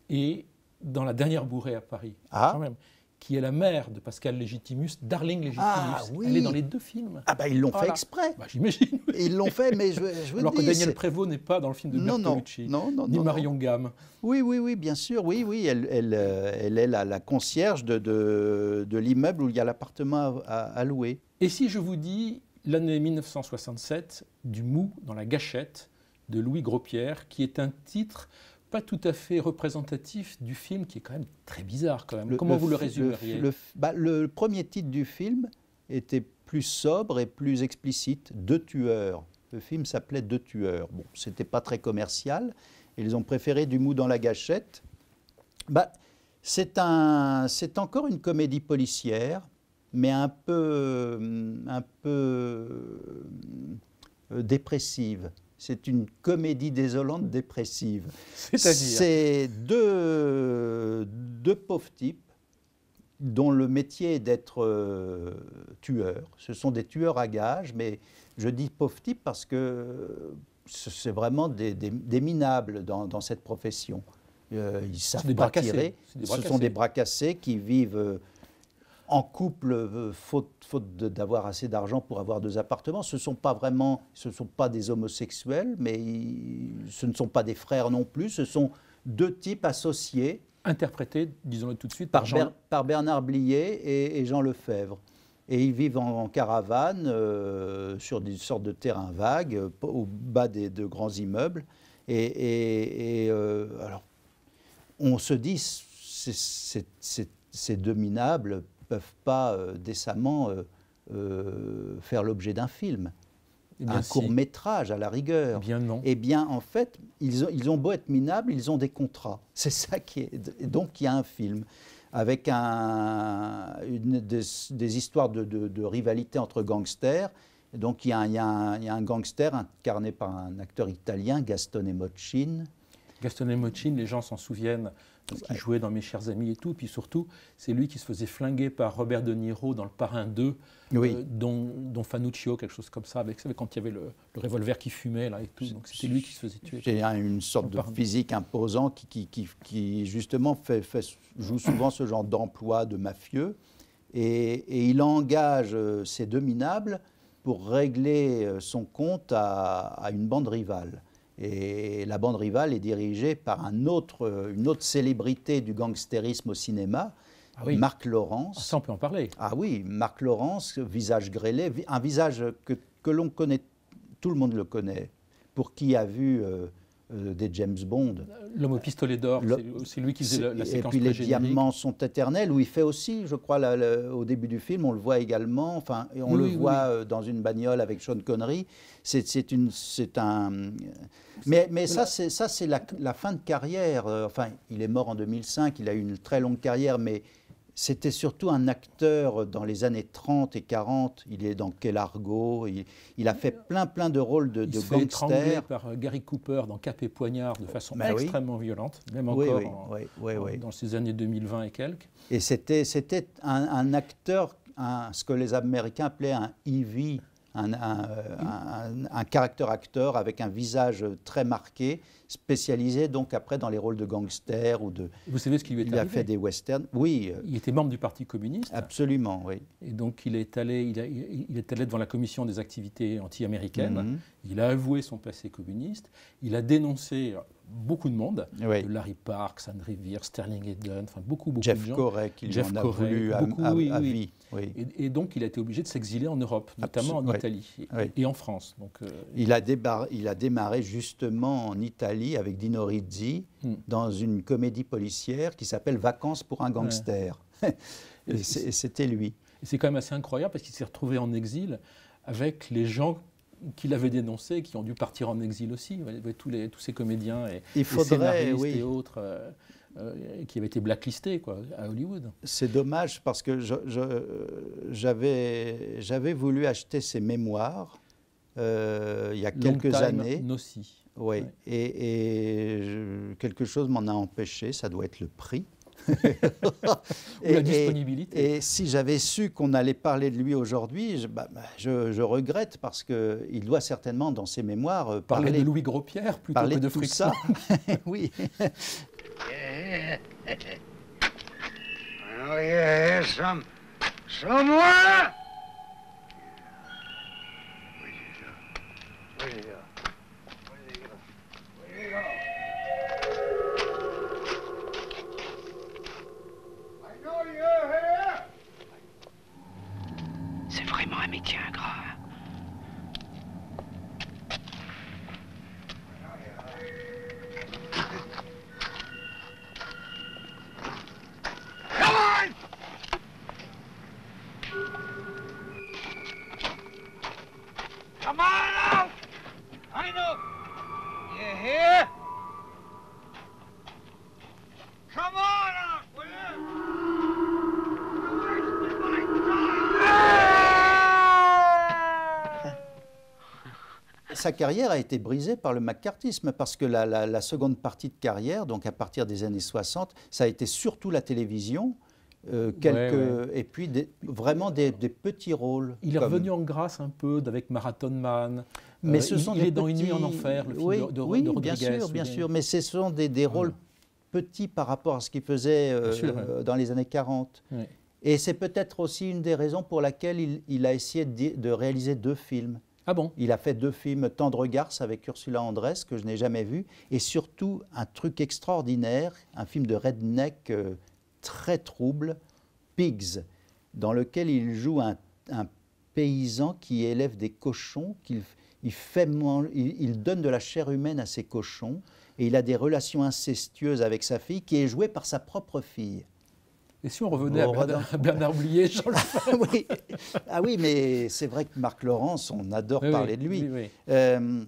Speaker 10: et dans la dernière bourrée à Paris,
Speaker 11: Ah.
Speaker 10: quand même, qui est la mère de Pascal Légitimus, Darling Légitimus.
Speaker 11: Ah, oui.
Speaker 10: Elle est dans les deux films.
Speaker 11: Ah bah ils l'ont fait exprès.
Speaker 10: Bah, J'imagine.
Speaker 11: Ils l'ont fait, mais je, je vous
Speaker 10: Alors
Speaker 11: dis,
Speaker 10: que Daniel Prévost n'est pas dans le film de
Speaker 11: Non,
Speaker 10: Bertolucci,
Speaker 11: non, non,
Speaker 10: ni Marion Gamme.
Speaker 11: Oui, oui, oui, bien sûr, oui, oui, elle, elle, euh, elle est la, la concierge de, de, de l'immeuble où il y a l'appartement à, à- à louer.
Speaker 10: Et si je vous dis l'année 1967 du Mou dans la gâchette de Louis Grospierre, qui est un titre pas tout à fait représentatif du film, qui est quand même très bizarre quand même. Comment vous le résumeriez?
Speaker 11: le, bah, le premier titre du film était plus sobre et plus explicite, Deux tueurs. Le film s'appelait Deux tueurs. Bon, c'était pas très commercial. Ils ont préféré du mou dans la gâchette. Bah, c'est un, c'est encore une comédie policière, mais un peu, un peu euh, dépressive. C'est une comédie désolante dépressive.
Speaker 10: C'est-à-dire
Speaker 11: C'est deux, deux pauvres types dont le métier est d'être euh, tueurs. Ce sont des tueurs à gages, mais je dis pauvres types parce que ce- c'est vraiment des, des- des minables dans, dans cette profession. Euh, ils savent pas tirer. Ce sont des bras cassés qui vivent euh, en couple, euh, faute, d'avoir assez d'argent pour avoir deux appartements. Ce ne sont pas vraiment, ce sont pas des homosexuels, mais ils- ce ne sont pas des frères non plus. Ce sont deux types associés
Speaker 10: Interprété, disons-le tout de suite,
Speaker 11: par,
Speaker 10: par Jean.
Speaker 11: Ber- par Bernard Blier et, et Jean Lefebvre. Et ils vivent en, en caravane euh, sur des sortes de terrains vagues, euh, au bas des, de grands immeubles. Et, et- et, alors, on se dit, c'est- c'est- ne peuvent pas euh, décemment euh, euh, faire l'objet d'un film.
Speaker 10: Eh bien,
Speaker 11: un
Speaker 10: si.
Speaker 11: court métrage à la rigueur.
Speaker 10: Eh bien non.
Speaker 11: Eh bien, en fait, ils ont, ils ont beau être minables, ils ont des contrats. C'est ça qui est. Donc, il y a un film avec un, une, des, des histoires de, de- de rivalité entre gangsters. Donc, il y, a un, il y a un- il y a un gangster incarné par un acteur italien, Gastone Mochin.
Speaker 10: Gaston Mochin, les gens s'en souviennent, qu'il jouait dans Mes chers amis et tout. Puis surtout, c'est lui qui se faisait flinguer par Robert De Niro dans Le Parrain 2,
Speaker 11: Oui.
Speaker 10: euh, dont, dont Fanuccio, quelque chose comme ça, avec, savez, quand il y avait le, le revolver qui fumait là et tout. Donc c'était lui qui se faisait tuer.
Speaker 11: Un- une sorte de physique imposant qui, qui, qui- qui, justement fait, fait- joue souvent ce genre d'emploi de mafieux. Et, et il engage euh, ces deux minables pour régler euh, son compte à, à une bande rivale. Et la bande rivale est dirigée par un autre, euh, une autre célébrité du gangstérisme au cinéma,
Speaker 10: Ah oui.
Speaker 11: Marc Laurence.
Speaker 10: Ah, ça, on peut en parler.
Speaker 11: Ah oui, Marc Laurence, visage grêlé, un visage que, que l'on connaît, tout le monde le connaît. Pour qui a vu euh, des James Bond.
Speaker 10: L'homme au pistolet d'or, c'est- lui qui faisait la, la
Speaker 11: Et
Speaker 10: séquence
Speaker 11: puis les diamants sont éternels, où il fait aussi, je crois, la- la- au début du film, on le voit également, enfin, on
Speaker 10: Oui,
Speaker 11: le
Speaker 10: oui,
Speaker 11: voit euh, dans une bagnole avec Sean Connery. C'est c'est une, c'est un. Mais, mais ça, c'est ça, c'est la, la fin de carrière. Euh, Enfin, il est mort en 2005, il a eu une très longue carrière, mais c'était surtout un acteur dans les années 30 et 40. Il est dans Quel Argo, il, il a fait plein, plein de rôles de,
Speaker 10: Il
Speaker 11: de
Speaker 10: se fait étrangler
Speaker 11: gangster.
Speaker 10: par euh, Gary Cooper dans Cap et Poignard de façon
Speaker 11: Bah oui.
Speaker 10: extrêmement violente, même
Speaker 11: Oui,
Speaker 10: encore
Speaker 11: oui,
Speaker 10: en- en- dans ces années 2020 et quelques.
Speaker 11: Et c'était, c'était un, un acteur, un- ce que les Américains appelaient un EV, un, un, un- un caractère acteur avec un visage très marqué, spécialisé donc après dans les rôles de gangster ou de.
Speaker 10: Vous savez ce qui lui est
Speaker 11: Il a
Speaker 10: arrivé
Speaker 11: fait des westerns. Oui, euh,
Speaker 10: Il était membre du Parti communiste.
Speaker 11: absolument, oui.
Speaker 10: Et donc il est allé, il, a- il- il est allé devant la commission des activités anti-américaines.
Speaker 11: Mhm.
Speaker 10: Il a avoué son passé communiste. Il a dénoncé beaucoup de monde,
Speaker 11: Oui.
Speaker 10: de Larry Parks, Anne Rivière, Sterling Hayden, enfin beaucoup beaucoup
Speaker 11: Jeff
Speaker 10: de gens.
Speaker 11: Corey, qui
Speaker 10: Jeff
Speaker 11: en a
Speaker 10: Corey,
Speaker 11: voulu
Speaker 10: beaucoup,
Speaker 11: à-
Speaker 10: oui,
Speaker 11: à
Speaker 10: oui.
Speaker 11: vie, oui.
Speaker 10: Et, et donc il a été obligé de s'exiler en Europe, notamment
Speaker 11: Absol-
Speaker 10: en. Italie et, en France. Donc euh,
Speaker 11: Il a, débar- il a démarré justement en Italie avec Dino Rizzi
Speaker 10: Hmm.
Speaker 11: dans une comédie policière qui s'appelle Vacances pour un gangster. Et c'était lui.
Speaker 10: Et c'est quand même assez incroyable parce qu'il s'est retrouvé en exil avec les gens qu'il avait dénoncés, qui ont dû partir en exil aussi. Vous voyez, tous, les, tous ces comédiens et,
Speaker 11: Il
Speaker 10: et
Speaker 11: faudrait,
Speaker 10: scénaristes
Speaker 11: oui.
Speaker 10: et autres euh, euh, qui avaient été blacklistés quoi, à Hollywood.
Speaker 11: C'est dommage parce que je- j'avais voulu acheter ses mémoires euh, il y a
Speaker 10: Long
Speaker 11: quelques années.
Speaker 10: No See.
Speaker 11: Oui,
Speaker 10: Ouais.
Speaker 11: et, et je- quelque chose m'en a empêché, ça doit être le prix.
Speaker 10: Ou la disponibilité.
Speaker 11: Et si j'avais su qu'on allait parler de lui aujourd'hui, je, bah, bah, je- je regrette parce qu'il doit certainement, dans ses mémoires, euh,
Speaker 10: Parler
Speaker 11: parler,
Speaker 10: de Louis Gros-Pierre plutôt
Speaker 11: parler
Speaker 10: que de
Speaker 11: tout
Speaker 10: Friction.
Speaker 11: ça. oui.
Speaker 6: Oh yeah, some, somewhere.
Speaker 4: C'est
Speaker 11: Sa carrière a été brisée par le macartisme parce que la, la- la seconde partie de carrière, donc à partir des années 60, ça a été surtout la télévision, euh, quelques,
Speaker 10: ouais.
Speaker 11: et puis des- vraiment des, des petits rôles.
Speaker 10: Il est
Speaker 11: comme-
Speaker 10: revenu en grâce un peu avec Marathon Man.
Speaker 11: Mais
Speaker 10: Euh,
Speaker 11: ce
Speaker 10: il,
Speaker 11: sont
Speaker 10: il
Speaker 11: des
Speaker 10: est dans Une nuit en enfer, le film
Speaker 11: oui,
Speaker 10: de, de,
Speaker 11: oui,
Speaker 10: de
Speaker 11: bien
Speaker 10: Rodriguez.
Speaker 11: sûr, bien
Speaker 10: il est-
Speaker 11: sûr, mais ce sont des, des rôles petits par rapport à ce qu'il faisait euh,
Speaker 10: Bien sûr,
Speaker 11: euh, dans les années 40.
Speaker 10: Ouais.
Speaker 11: Et c'est peut-être aussi une des raisons pour laquelle il, il a essayé de, de réaliser deux films.
Speaker 10: Ah bon?
Speaker 11: Il a fait deux films, Tendre Garce avec Ursula Andress, que je n'ai jamais vu, et surtout un truc extraordinaire, un film de redneck euh, très trouble, Pigs, dans lequel il joue un, paysan qui élève des cochons, qu'il il fait il donne de la chair humaine à ses cochons, et il a des relations incestueuses avec sa fille, qui est jouée par sa propre fille.
Speaker 10: Et si on revenait à Bernard, à Bernard Blier, Jean
Speaker 11: oui. Ah oui, mais c'est vrai que Marc Laurence, on adore
Speaker 10: Oui,
Speaker 11: parler
Speaker 10: oui,
Speaker 11: de lui.
Speaker 10: oui, oui.
Speaker 11: Euh,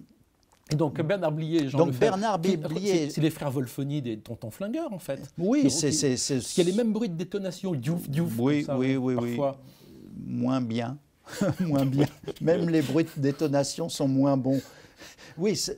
Speaker 10: Et donc Bernard Blier et Jean
Speaker 11: Donc,
Speaker 10: Lefebvre,
Speaker 11: Bernard Blier-
Speaker 10: c'est- les frères Wolfoni des tontons flingueurs, en fait.
Speaker 11: Oui, c'est-
Speaker 10: qu'il y a les mêmes bruits de détonation, diouf, diouf,
Speaker 11: Oui,
Speaker 10: comme ça,
Speaker 11: oui, oui, oui.
Speaker 10: parfois.
Speaker 11: moins bien. moins bien. Même les bruits de détonation sont moins bons. Oui, c'est-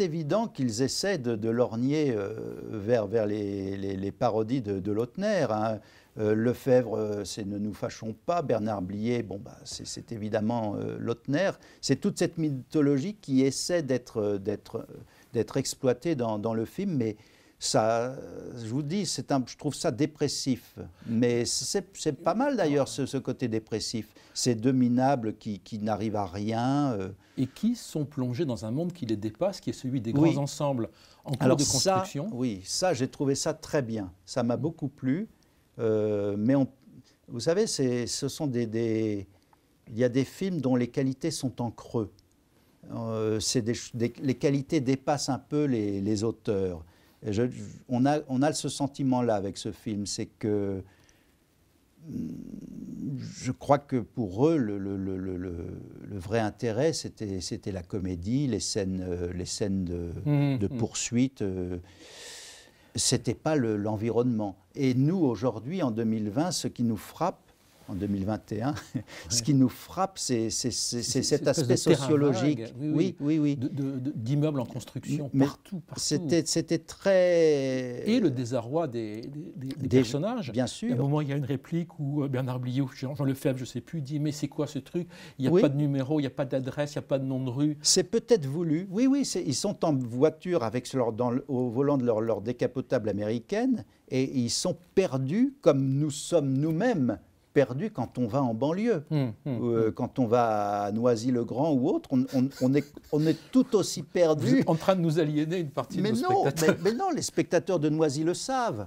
Speaker 11: évident qu'ils essaient de, de lorgner euh, vers, vers les, parodies de, de Lautner. hein. Euh, Lefebvre, euh, c'est Ne nous fâchons pas. Bernard Blier, bon, bah, c'est évidemment euh, Lautner. C'est toute cette mythologie qui essaie d'être exploitée dans, dans le film, mais ça, je vous dis, un, je trouve ça dépressif. Mais c'est pas mal d'ailleurs ce, ce côté dépressif. Ces deux minables qui, qui n'arrivent à rien. euh.
Speaker 10: Et qui sont plongés dans un monde qui les dépasse, qui est celui des grands ensembles en cours
Speaker 11: Alors
Speaker 10: de
Speaker 11: ça,
Speaker 10: construction.
Speaker 11: oui, ça j'ai trouvé ça très bien. Ça m'a beaucoup plu. Euh, mais on- vous savez, ce sont des, des- il y a des films dont les qualités sont en creux. Euh, des des- les qualités dépassent un peu les, les auteurs. Et je- on, a, on a ce sentiment-là avec ce film, c'est que hum, je crois que pour eux, le, le- le- le- le- le vrai intérêt, c'était la comédie, les scènes, euh, les scènes de, de
Speaker 10: mhm.
Speaker 11: poursuite. euh, c'était pas le- l'environnement. Et nous, aujourd'hui, en 2020, ce qui nous frappe, en 2021, ce qui nous frappe, c'est cet aspect sociologique.
Speaker 10: vague.
Speaker 11: Oui, oui, oui.
Speaker 10: De- de- D'immeubles en construction
Speaker 11: Mais
Speaker 10: partout, partout.
Speaker 11: C'était très.
Speaker 10: Et le désarroi des, des- des- des
Speaker 11: Des-
Speaker 10: personnages.
Speaker 11: bien
Speaker 10: À un
Speaker 11: sûr.
Speaker 10: moment, il y a une réplique où euh, Bernard Bliot, Jean, Jean Lefebvre, je ne sais plus, dit Mais c'est quoi ce truc? Il n'y a
Speaker 11: Oui.
Speaker 10: pas de numéro, il n'y a pas d'adresse, il n'y a pas de nom de rue.
Speaker 11: C'est peut-être voulu. Oui, oui, ils sont en voiture avec leur, dans le- au volant de leur, leur décapotable américaine et ils sont perdus comme nous sommes nous-mêmes perdus quand on va en banlieue.
Speaker 10: Hum,
Speaker 11: Euh, Quand on va à Noisy-le-Grand ou autre, on, on- on est, on est tout aussi
Speaker 10: Vous êtes en train de nous aliéner une partie
Speaker 11: Mais
Speaker 10: de nos
Speaker 11: non,
Speaker 10: spectateurs.
Speaker 11: mais non, les spectateurs de Noisy le savent.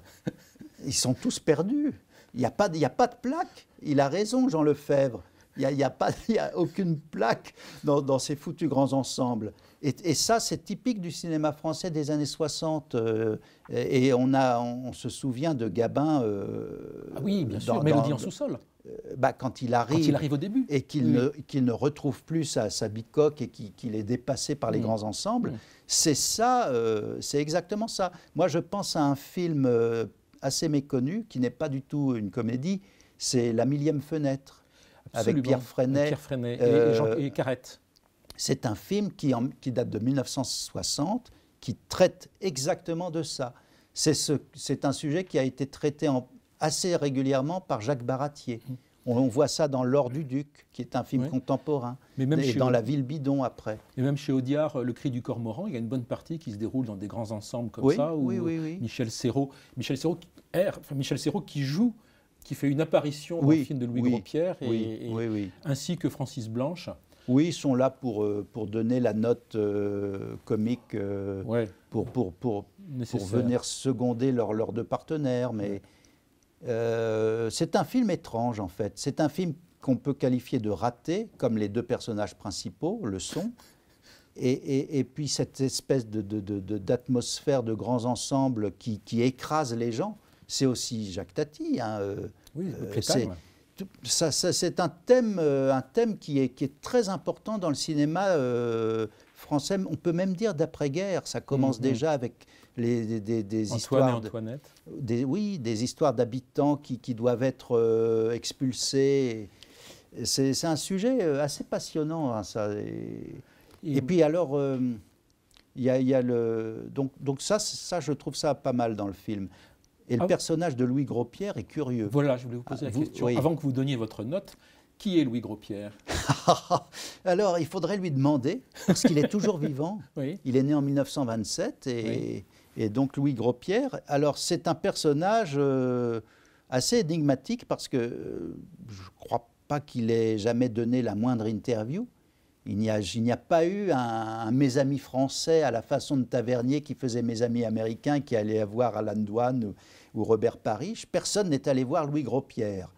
Speaker 11: Ils sont tous perdus. Il n'y a, pas de- il y a pas de plaque. Il a raison, Jean Lefebvre. Il n'y a, a a aucune plaque dans, dans ces foutus grands ensembles. Et, et ça, c'est typique du cinéma français des années 60. euh, et on, a, on, se souvient de Gabin. euh,
Speaker 10: Ah oui, bien sûr,
Speaker 11: dans-
Speaker 10: Mélodie
Speaker 11: dans-
Speaker 10: en sous-sol.
Speaker 11: euh, bah, quand il arrive,
Speaker 10: Quand il arrive au début.
Speaker 11: et qu'il
Speaker 10: Oui.
Speaker 11: ne, retrouve plus sa, sa bicoque et qu'il est dépassé par les grands ensembles, c'est ça, euh, c'est exactement ça. Moi, je pense à un film assez méconnu qui n'est pas du tout une comédie, c'est La millième fenêtre avec. Pierre Freinet.
Speaker 10: Pierre Freinet et-
Speaker 11: euh,
Speaker 10: et, Jean, et Carrette.
Speaker 11: c'est un film qui, en- qui date de 1960, qui traite exactement de ça. C'est ce- c'est un sujet qui a été traité en- assez régulièrement par Jacques Baratier. On, on voit ça dans L'Or du Duc, qui est un film
Speaker 10: Mmh. Oui.
Speaker 11: contemporain,
Speaker 10: Mais même
Speaker 11: et
Speaker 10: chez
Speaker 11: dans La Ville Bidon après.
Speaker 10: Et même chez Audiard, Le Cri du Cormoran, il y a une bonne partie qui se déroule dans des grands ensembles comme
Speaker 11: Oui,
Speaker 10: ça, où
Speaker 11: oui, oui, oui.
Speaker 10: Michel Serrault, Michel Serrault, qui erre, enfin, Michel Serrault qui joue, qui fait une apparition dans
Speaker 11: Oui,
Speaker 10: le film de Louis
Speaker 11: oui,
Speaker 10: Gros-Pierre, et- et- ainsi que Francis Blanche.
Speaker 11: Oui, ils sont là pour, euh, pour donner la note euh, comique, euh, pour, pour, pour, pour venir seconder leurs leurs deux partenaires. Mais euh, c'est un film étrange, en fait. C'est un film qu'on peut qualifier de raté, comme les deux personnages principaux le sont. Et, et- et puis cette espèce de- de- de- de- d'atmosphère de, grands ensembles qui, qui écrase les gens, c'est aussi Jacques Tati. hein, euh,
Speaker 10: Oui,
Speaker 11: euh, c'est- ça- ça- c'est un thème, euh, un thème qui, est, qui est très important dans le cinéma euh, français. On peut même dire d'après-guerre. Ça commence
Speaker 10: Mhm.
Speaker 11: déjà avec les, des, des- des
Speaker 10: Antoine et
Speaker 11: histoires. de-
Speaker 10: Antoinette.
Speaker 11: des- oui, des histoires d'habitants qui, qui doivent être euh, expulsés. Et C'est un sujet assez passionnant, hein, ça. Et,
Speaker 10: Et-
Speaker 11: et puis alors, euh, il y a, il y a le donc donc ça, c'est- ça, je trouve ça pas mal dans le film. Et le
Speaker 10: Ah.
Speaker 11: personnage de Louis Gros-Pierre est curieux.
Speaker 10: Voilà, je voulais vous poser
Speaker 11: Ah,
Speaker 10: la
Speaker 11: vous-
Speaker 10: question.
Speaker 11: oui.
Speaker 10: Avant que vous donniez votre note, qui est Louis Gros-Pierre
Speaker 11: Alors, il faudrait lui demander, parce qu'il est toujours vivant.
Speaker 10: Oui.
Speaker 11: Il est né en 1927, et, et donc Louis Gros-Pierre. Alors, c'est un personnage euh, assez énigmatique, parce que euh, je ne crois pas qu'il ait jamais donné la moindre interview. Il n'y a, pas eu un, un Mes amis français à la façon de Tavernier qui faisait Mes amis américains, qui allait voir Alan Douane ou, ou Robert Parrish. Personne n'est allé voir Louis Gros-Pierre.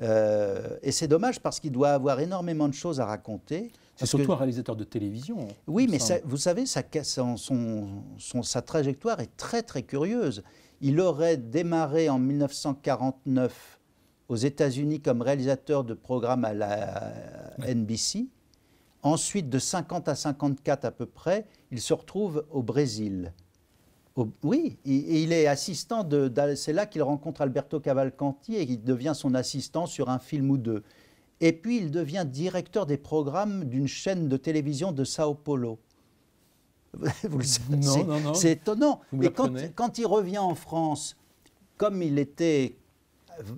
Speaker 11: Euh, et c'est dommage parce qu'il doit avoir énormément de choses à raconter.
Speaker 10: C'est surtout
Speaker 11: que-
Speaker 10: un réalisateur de télévision.
Speaker 11: oui,
Speaker 10: il me
Speaker 11: mais ça- vous savez, sa, son- son- son- sa trajectoire est très très curieuse. Il aurait démarré en 1949 aux États-Unis comme réalisateur de programmes à la NBC. Ensuite, de 50 à 54 à peu près, il se retrouve au Brésil. Au- oui, il, et il est assistant de. C'est là qu'il rencontre Alberto Cavalcanti et il devient son assistant sur un film ou deux. Et puis il devient directeur des programmes d'une chaîne de télévision de Sao Paulo. Vous le savez,
Speaker 10: Non,
Speaker 11: c'est-
Speaker 10: non, non.
Speaker 11: C'est étonnant.
Speaker 10: Vous me
Speaker 11: Et quand, quand il revient en France, comme il était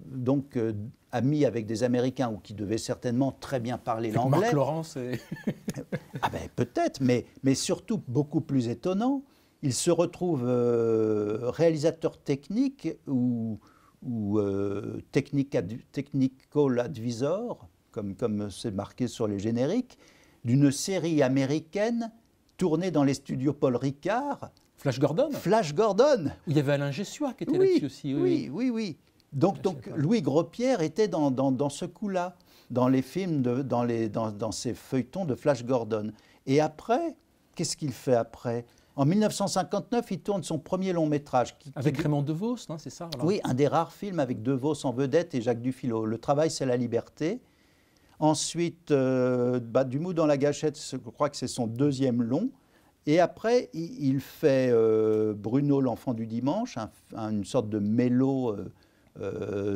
Speaker 11: donc euh, ami avec des Américains ou qui devaient certainement très bien parler l'anglais,
Speaker 10: Marc Laurence et...
Speaker 11: ah ben, peut-être, mais, mais surtout beaucoup plus étonnant, il se retrouve euh, réalisateur technique ou, ou euh, technical advisor, comme comme c'est marqué sur les génériques, d'une série américaine tournée dans les studios Paul Ricard.
Speaker 10: Flash Gordon?
Speaker 11: Flash Gordon
Speaker 10: Où il y avait Alain Gessua qui était
Speaker 11: oui,
Speaker 10: là-dessus aussi.
Speaker 11: Oui, oui, oui. Donc, donc Louis Gros-Pierre était dans, dans, dans ce coup-là, dans les films, de, dans, les, dans, dans ces feuilletons de Flash Gordon. Et après, qu'est-ce qu'il fait après? En 1959, il tourne son premier long métrage. qui- qui-
Speaker 10: Avec Raymond DeVos, non, c'est ça
Speaker 11: oui, un des rares films avec De Vos en vedette et Jacques Dufilo. Le travail, c'est la liberté. Ensuite, euh, bah, Du mou dans la gâchette, je crois que c'est son deuxième long. Et après, il, il fait euh, Bruno, l'enfant du dimanche, un- un- une sorte de mélo euh,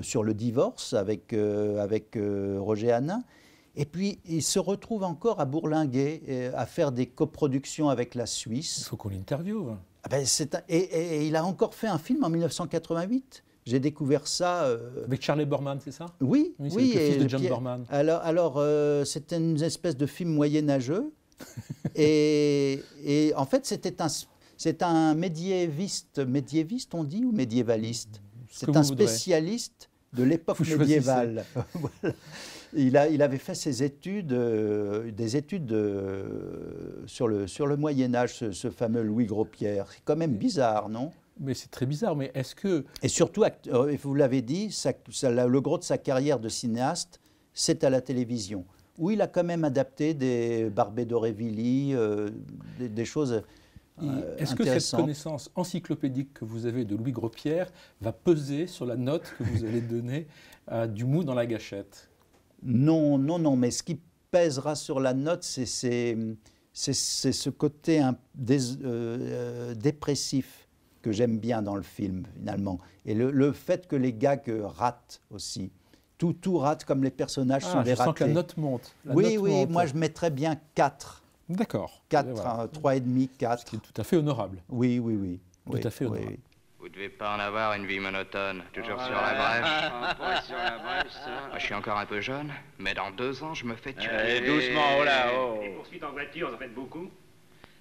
Speaker 11: sur le divorce avec, euh, avec euh, Roger Hanin. Et puis, il se retrouve encore à bourlinguer, euh, à faire des coproductions avec la Suisse.
Speaker 10: Il faut qu'on l'interviewe.
Speaker 11: Ah ben, et, et- et il a encore fait un film en 1988. J'ai découvert ça. euh,
Speaker 10: Avec Charlie Borman, c'est ça?
Speaker 11: Oui,
Speaker 10: Oui, c'est
Speaker 11: oui.
Speaker 10: le fils de John Borman.
Speaker 11: Alors, alors euh, c'était une espèce de film moyenâgeux. et, et en fait, c'était un, c'est un médiéviste, médiéviste on dit, ou médiévaliste? C'est un
Speaker 10: voudrez.
Speaker 11: spécialiste de l'époque médiévale. Voilà. il, a, il avait fait ses études, euh, des études euh, sur, le, sur le Moyen-Âge, ce, ce fameux Louis Gros-Pierre. C'est quand même bizarre, non?
Speaker 10: Mais c'est très bizarre, mais est-ce que...
Speaker 11: Et surtout, euh, vous l'avez dit, ça- ça- la- le gros de sa carrière de cinéaste, c'est à la télévision, où il a quand même adapté des Barbet d'Aurevilly, euh, des, des choses
Speaker 10: Est-ce que cette connaissance encyclopédique que vous avez de Louis Gros-Pierre va peser sur la note que vous allez donner à Du mou dans la gâchette?
Speaker 11: Non, non, non, mais ce qui pèsera sur la note, c'est ce côté un- euh, euh, dépressif que j'aime bien dans le film, finalement. Et le, le fait que les gags ratent aussi. Tout, tout rate comme les personnages
Speaker 10: Ah,
Speaker 11: sont des
Speaker 10: je sens
Speaker 11: ratés.
Speaker 10: que la note monte. La
Speaker 11: oui,
Speaker 10: note
Speaker 11: oui,
Speaker 10: monte.
Speaker 11: moi je mettrais bien 4.
Speaker 10: D'accord.
Speaker 11: 4,
Speaker 10: Voilà.
Speaker 11: 3,5, 4.
Speaker 10: C'est tout à fait honorable.
Speaker 11: Oui, oui, oui.
Speaker 10: Tout
Speaker 11: Oui,
Speaker 10: à fait honorable.
Speaker 11: oui.
Speaker 19: Vous devez pas en avoir une vie monotone, toujours
Speaker 13: Oh
Speaker 19: sur la brèche.
Speaker 13: Ah, pas sur la brèche, ça.
Speaker 19: Je suis encore un peu jeune, mais dans deux ans, je me fais tuer.
Speaker 13: Eh, doucement, oh là, oh.
Speaker 14: Les poursuites en voiture, ça fait beaucoup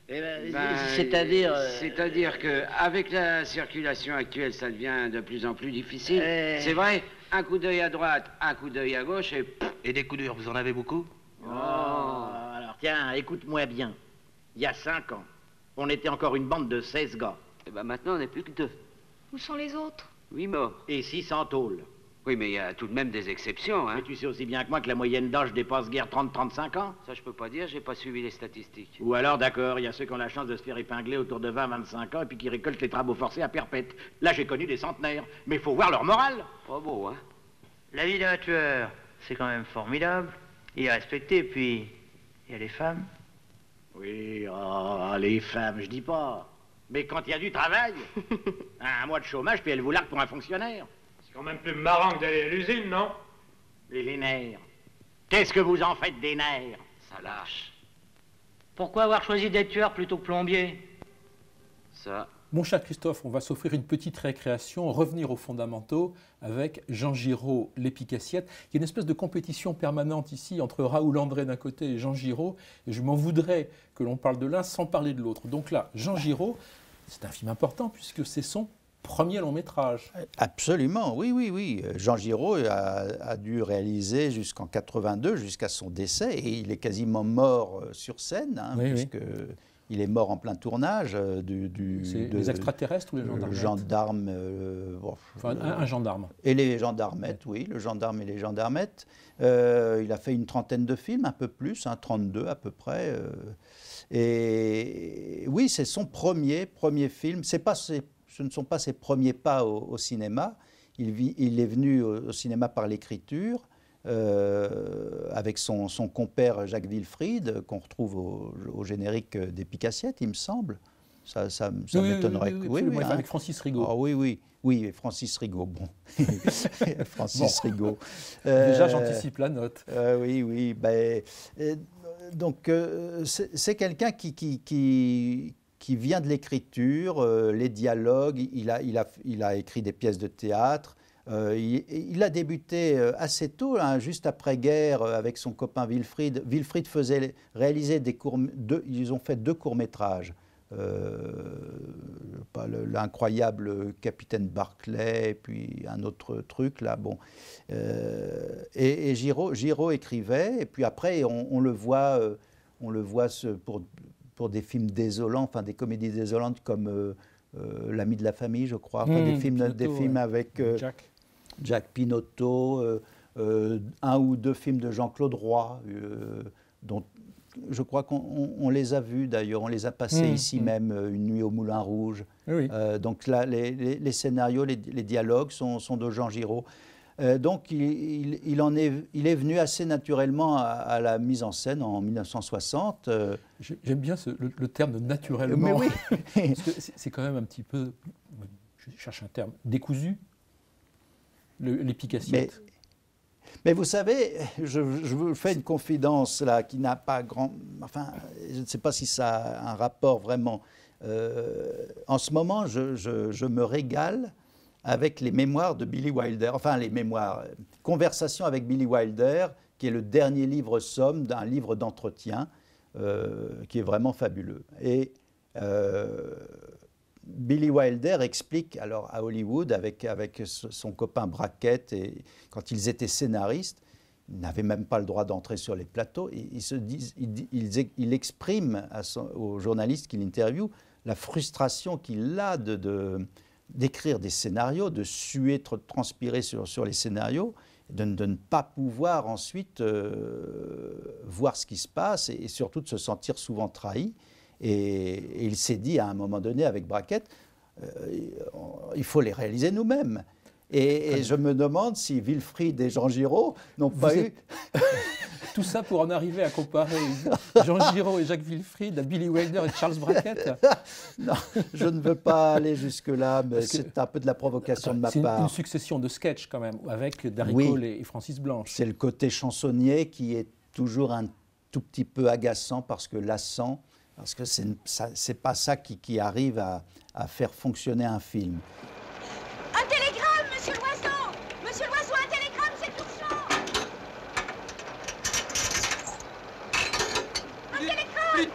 Speaker 17: ben,
Speaker 13: c'est-à-dire,
Speaker 17: euh,
Speaker 13: c'est-à-dire que avec la circulation actuelle, ça devient de plus en plus difficile.
Speaker 17: Eh.
Speaker 13: C'est vrai, un coup d'œil à droite, un coup d'œil à gauche et
Speaker 19: Et des coups durs, vous en avez beaucoup?
Speaker 17: Oh, tiens, écoute-moi bien. Il y a cinq ans, on était encore une bande de 16 gars.
Speaker 13: Et ben maintenant, on n'est plus que deux.
Speaker 16: Où sont les autres?
Speaker 13: Oui, morts.
Speaker 17: Et 600 tôles.
Speaker 13: Oui, mais il y a tout de même des exceptions, hein.
Speaker 17: Mais tu sais aussi bien que moi que la moyenne d'âge dépasse guère 30-35 ans.
Speaker 13: Ça, je peux pas dire, j'ai pas suivi les statistiques.
Speaker 17: Ou alors, d'accord, il y a ceux qui ont la chance de se faire épingler autour de 20-25 ans et puis qui récoltent les travaux forcés à perpète. Là, j'ai connu des centenaires. Mais il faut voir leur morale.
Speaker 13: Pas beau, hein.
Speaker 4: La vie d'un tueur, c'est quand même formidable. Il est respecté, puis il y a les femmes?
Speaker 17: Oui, oh, les femmes, je dis pas. Mais quand il y a du travail, un mois de chômage, puis elle vous largue pour un fonctionnaire.
Speaker 14: C'est quand même plus marrant que d'aller à l'usine, non?
Speaker 17: Et les nerfs. Qu'est-ce que vous en faites des nerfs?
Speaker 13: Ça lâche.
Speaker 4: Pourquoi avoir choisi d'être tueur plutôt que plombier?
Speaker 13: Ça.
Speaker 10: Mon cher Christophe, on va s'offrir une petite récréation, revenir aux fondamentaux avec Jean Giraud, l'épicassiette. Il y a une espèce de compétition permanente ici entre Raoul André d'un côté et Jean Giraud. Et je m'en voudrais que l'on parle de l'un sans parler de l'autre. Donc là, Jean Giraud, c'est un film important puisque c'est son premier long métrage.
Speaker 11: Absolument, oui, oui, oui. Jean Giraud a, a dû réaliser jusqu'en 82, jusqu'à son décès, et il est quasiment mort euh, sur scène, hein,
Speaker 10: Oui, oui.
Speaker 11: Il est mort en plein tournage euh, du, du-
Speaker 10: C'est
Speaker 11: de-
Speaker 10: les extraterrestres ou les
Speaker 11: le
Speaker 10: gendarmes
Speaker 11: gendarme, euh, bon,
Speaker 10: Enfin, un, un gendarme.
Speaker 11: Et les gendarmettes, oui, le gendarme et les gendarmettes. Euh, il a fait une trentaine de films, un peu plus, hein, 32 à peu près. et oui, c'est son premier, premier film. C'est pas ses- ce ne sont pas ses premiers pas au, au cinéma. Il, vit- il est venu au, au cinéma par l'écriture. Euh, avec son, son compère Jacques Wilfried, qu'on retrouve au, au générique des Picassiettes, il me semble. Ça, ça, ça
Speaker 10: Oui, oui,
Speaker 11: m'étonnerait.
Speaker 10: oui, oui, absolument,
Speaker 11: hein.
Speaker 10: avec Francis Rigaud.
Speaker 11: Ah oui, oui, oui, Francis Rigaud, bon. Francis
Speaker 10: Bon.
Speaker 11: Rigaud.
Speaker 10: Déjà,
Speaker 11: Euh,
Speaker 10: j'anticipe la note.
Speaker 11: euh, oui, oui. Ben, donc, c'est c'est quelqu'un qui, qui, qui, qui vient de l'écriture, euh, les dialogues. Il a, il, a, il a écrit des pièces de théâtre. Euh, il, il a débuté euh, assez tôt, hein, juste après-guerre, euh, avec son copain Wilfried. Wilfried faisait réaliser des courts... Deux, ils ont fait deux courts-métrages. L'incroyable capitaine Barclay, puis un autre truc là. Bon, et, et Giraud, Giraud écrivait, et puis après on, on le voit, on le voit pour pour des films désolants, enfin des comédies désolantes comme euh, euh, L'ami de la famille, je crois, enfin, des
Speaker 10: Mmh,
Speaker 11: films, des avec euh,
Speaker 10: Jack.
Speaker 11: Jack Pinotto, euh, euh, un ou deux films de Jean-Claude Roy, euh, dont je crois qu'on on les a vus d'ailleurs, on les a passés
Speaker 10: Mmh,
Speaker 11: ici
Speaker 10: mmh.
Speaker 11: même, Une nuit au Moulin Rouge.
Speaker 10: Oui.
Speaker 11: Donc là, les, les- les scénarios, les, les dialogues sont, sont de Jean Giraud. Euh, donc il, il- il en est, il est venu assez naturellement à, à la mise en scène en 1960. euh,
Speaker 10: J'ai- J'aime bien ce- le, le terme de naturellement.
Speaker 11: Mais oui.
Speaker 10: Parce que c'est c'est quand même un petit peu, je cherche un terme, décousu, le-
Speaker 11: Mais, vous savez, je, vous fais une confidence là qui n'a pas grand. Enfin, je ne sais pas si ça a un rapport vraiment. Euh, en ce moment, je, me régale avec les mémoires de Billy Wilder, enfin les mémoires, Conversation avec Billy Wilder, qui est le dernier livre somme d'un livre d'entretien euh, qui est vraiment fabuleux. Et euh, Billy Wilder explique alors à Hollywood avec, avec son copain Brackett et quand ils étaient scénaristes, ils n'avaient même pas le droit d'entrer sur les plateaux. Ils, ils se disent, ils, ils, il exprime à son- aux journalistes qu'il interviewe la frustration qu'il a de, d'écrire des scénarios, de suer, de transpirer sur, sur les scénarios, de, ne- de ne pas pouvoir ensuite euh, voir ce qui se passe et, et surtout de se sentir souvent trahi. Et, et il s'est dit à un moment donné avec Brackett, euh, il faut les réaliser nous-mêmes. Et, et je me demande si Wilfried et Jean Giraud n'ont pas eu...
Speaker 10: Tout ça pour en arriver à comparer Jean Giraud et Jacques Wilfried à Billy Wilder et Charles Brackett.
Speaker 11: non, je ne veux pas aller jusque-là, mais c'est un peu de la provocation de ma
Speaker 10: C'est une,
Speaker 11: part.
Speaker 10: succession de sketchs quand même, avec Darry
Speaker 11: Oui.
Speaker 10: Cole et, et Francis Blanche.
Speaker 11: C'est le côté chansonnier qui est toujours un tout petit peu agaçant parce que lassant, parce que c'est ça- c'est pas ça qui, qui arrive à, à faire fonctionner un film.
Speaker 15: Un télégramme, monsieur Loiseau Monsieur Loiseau, un télégramme, c'est urgent Un télégramme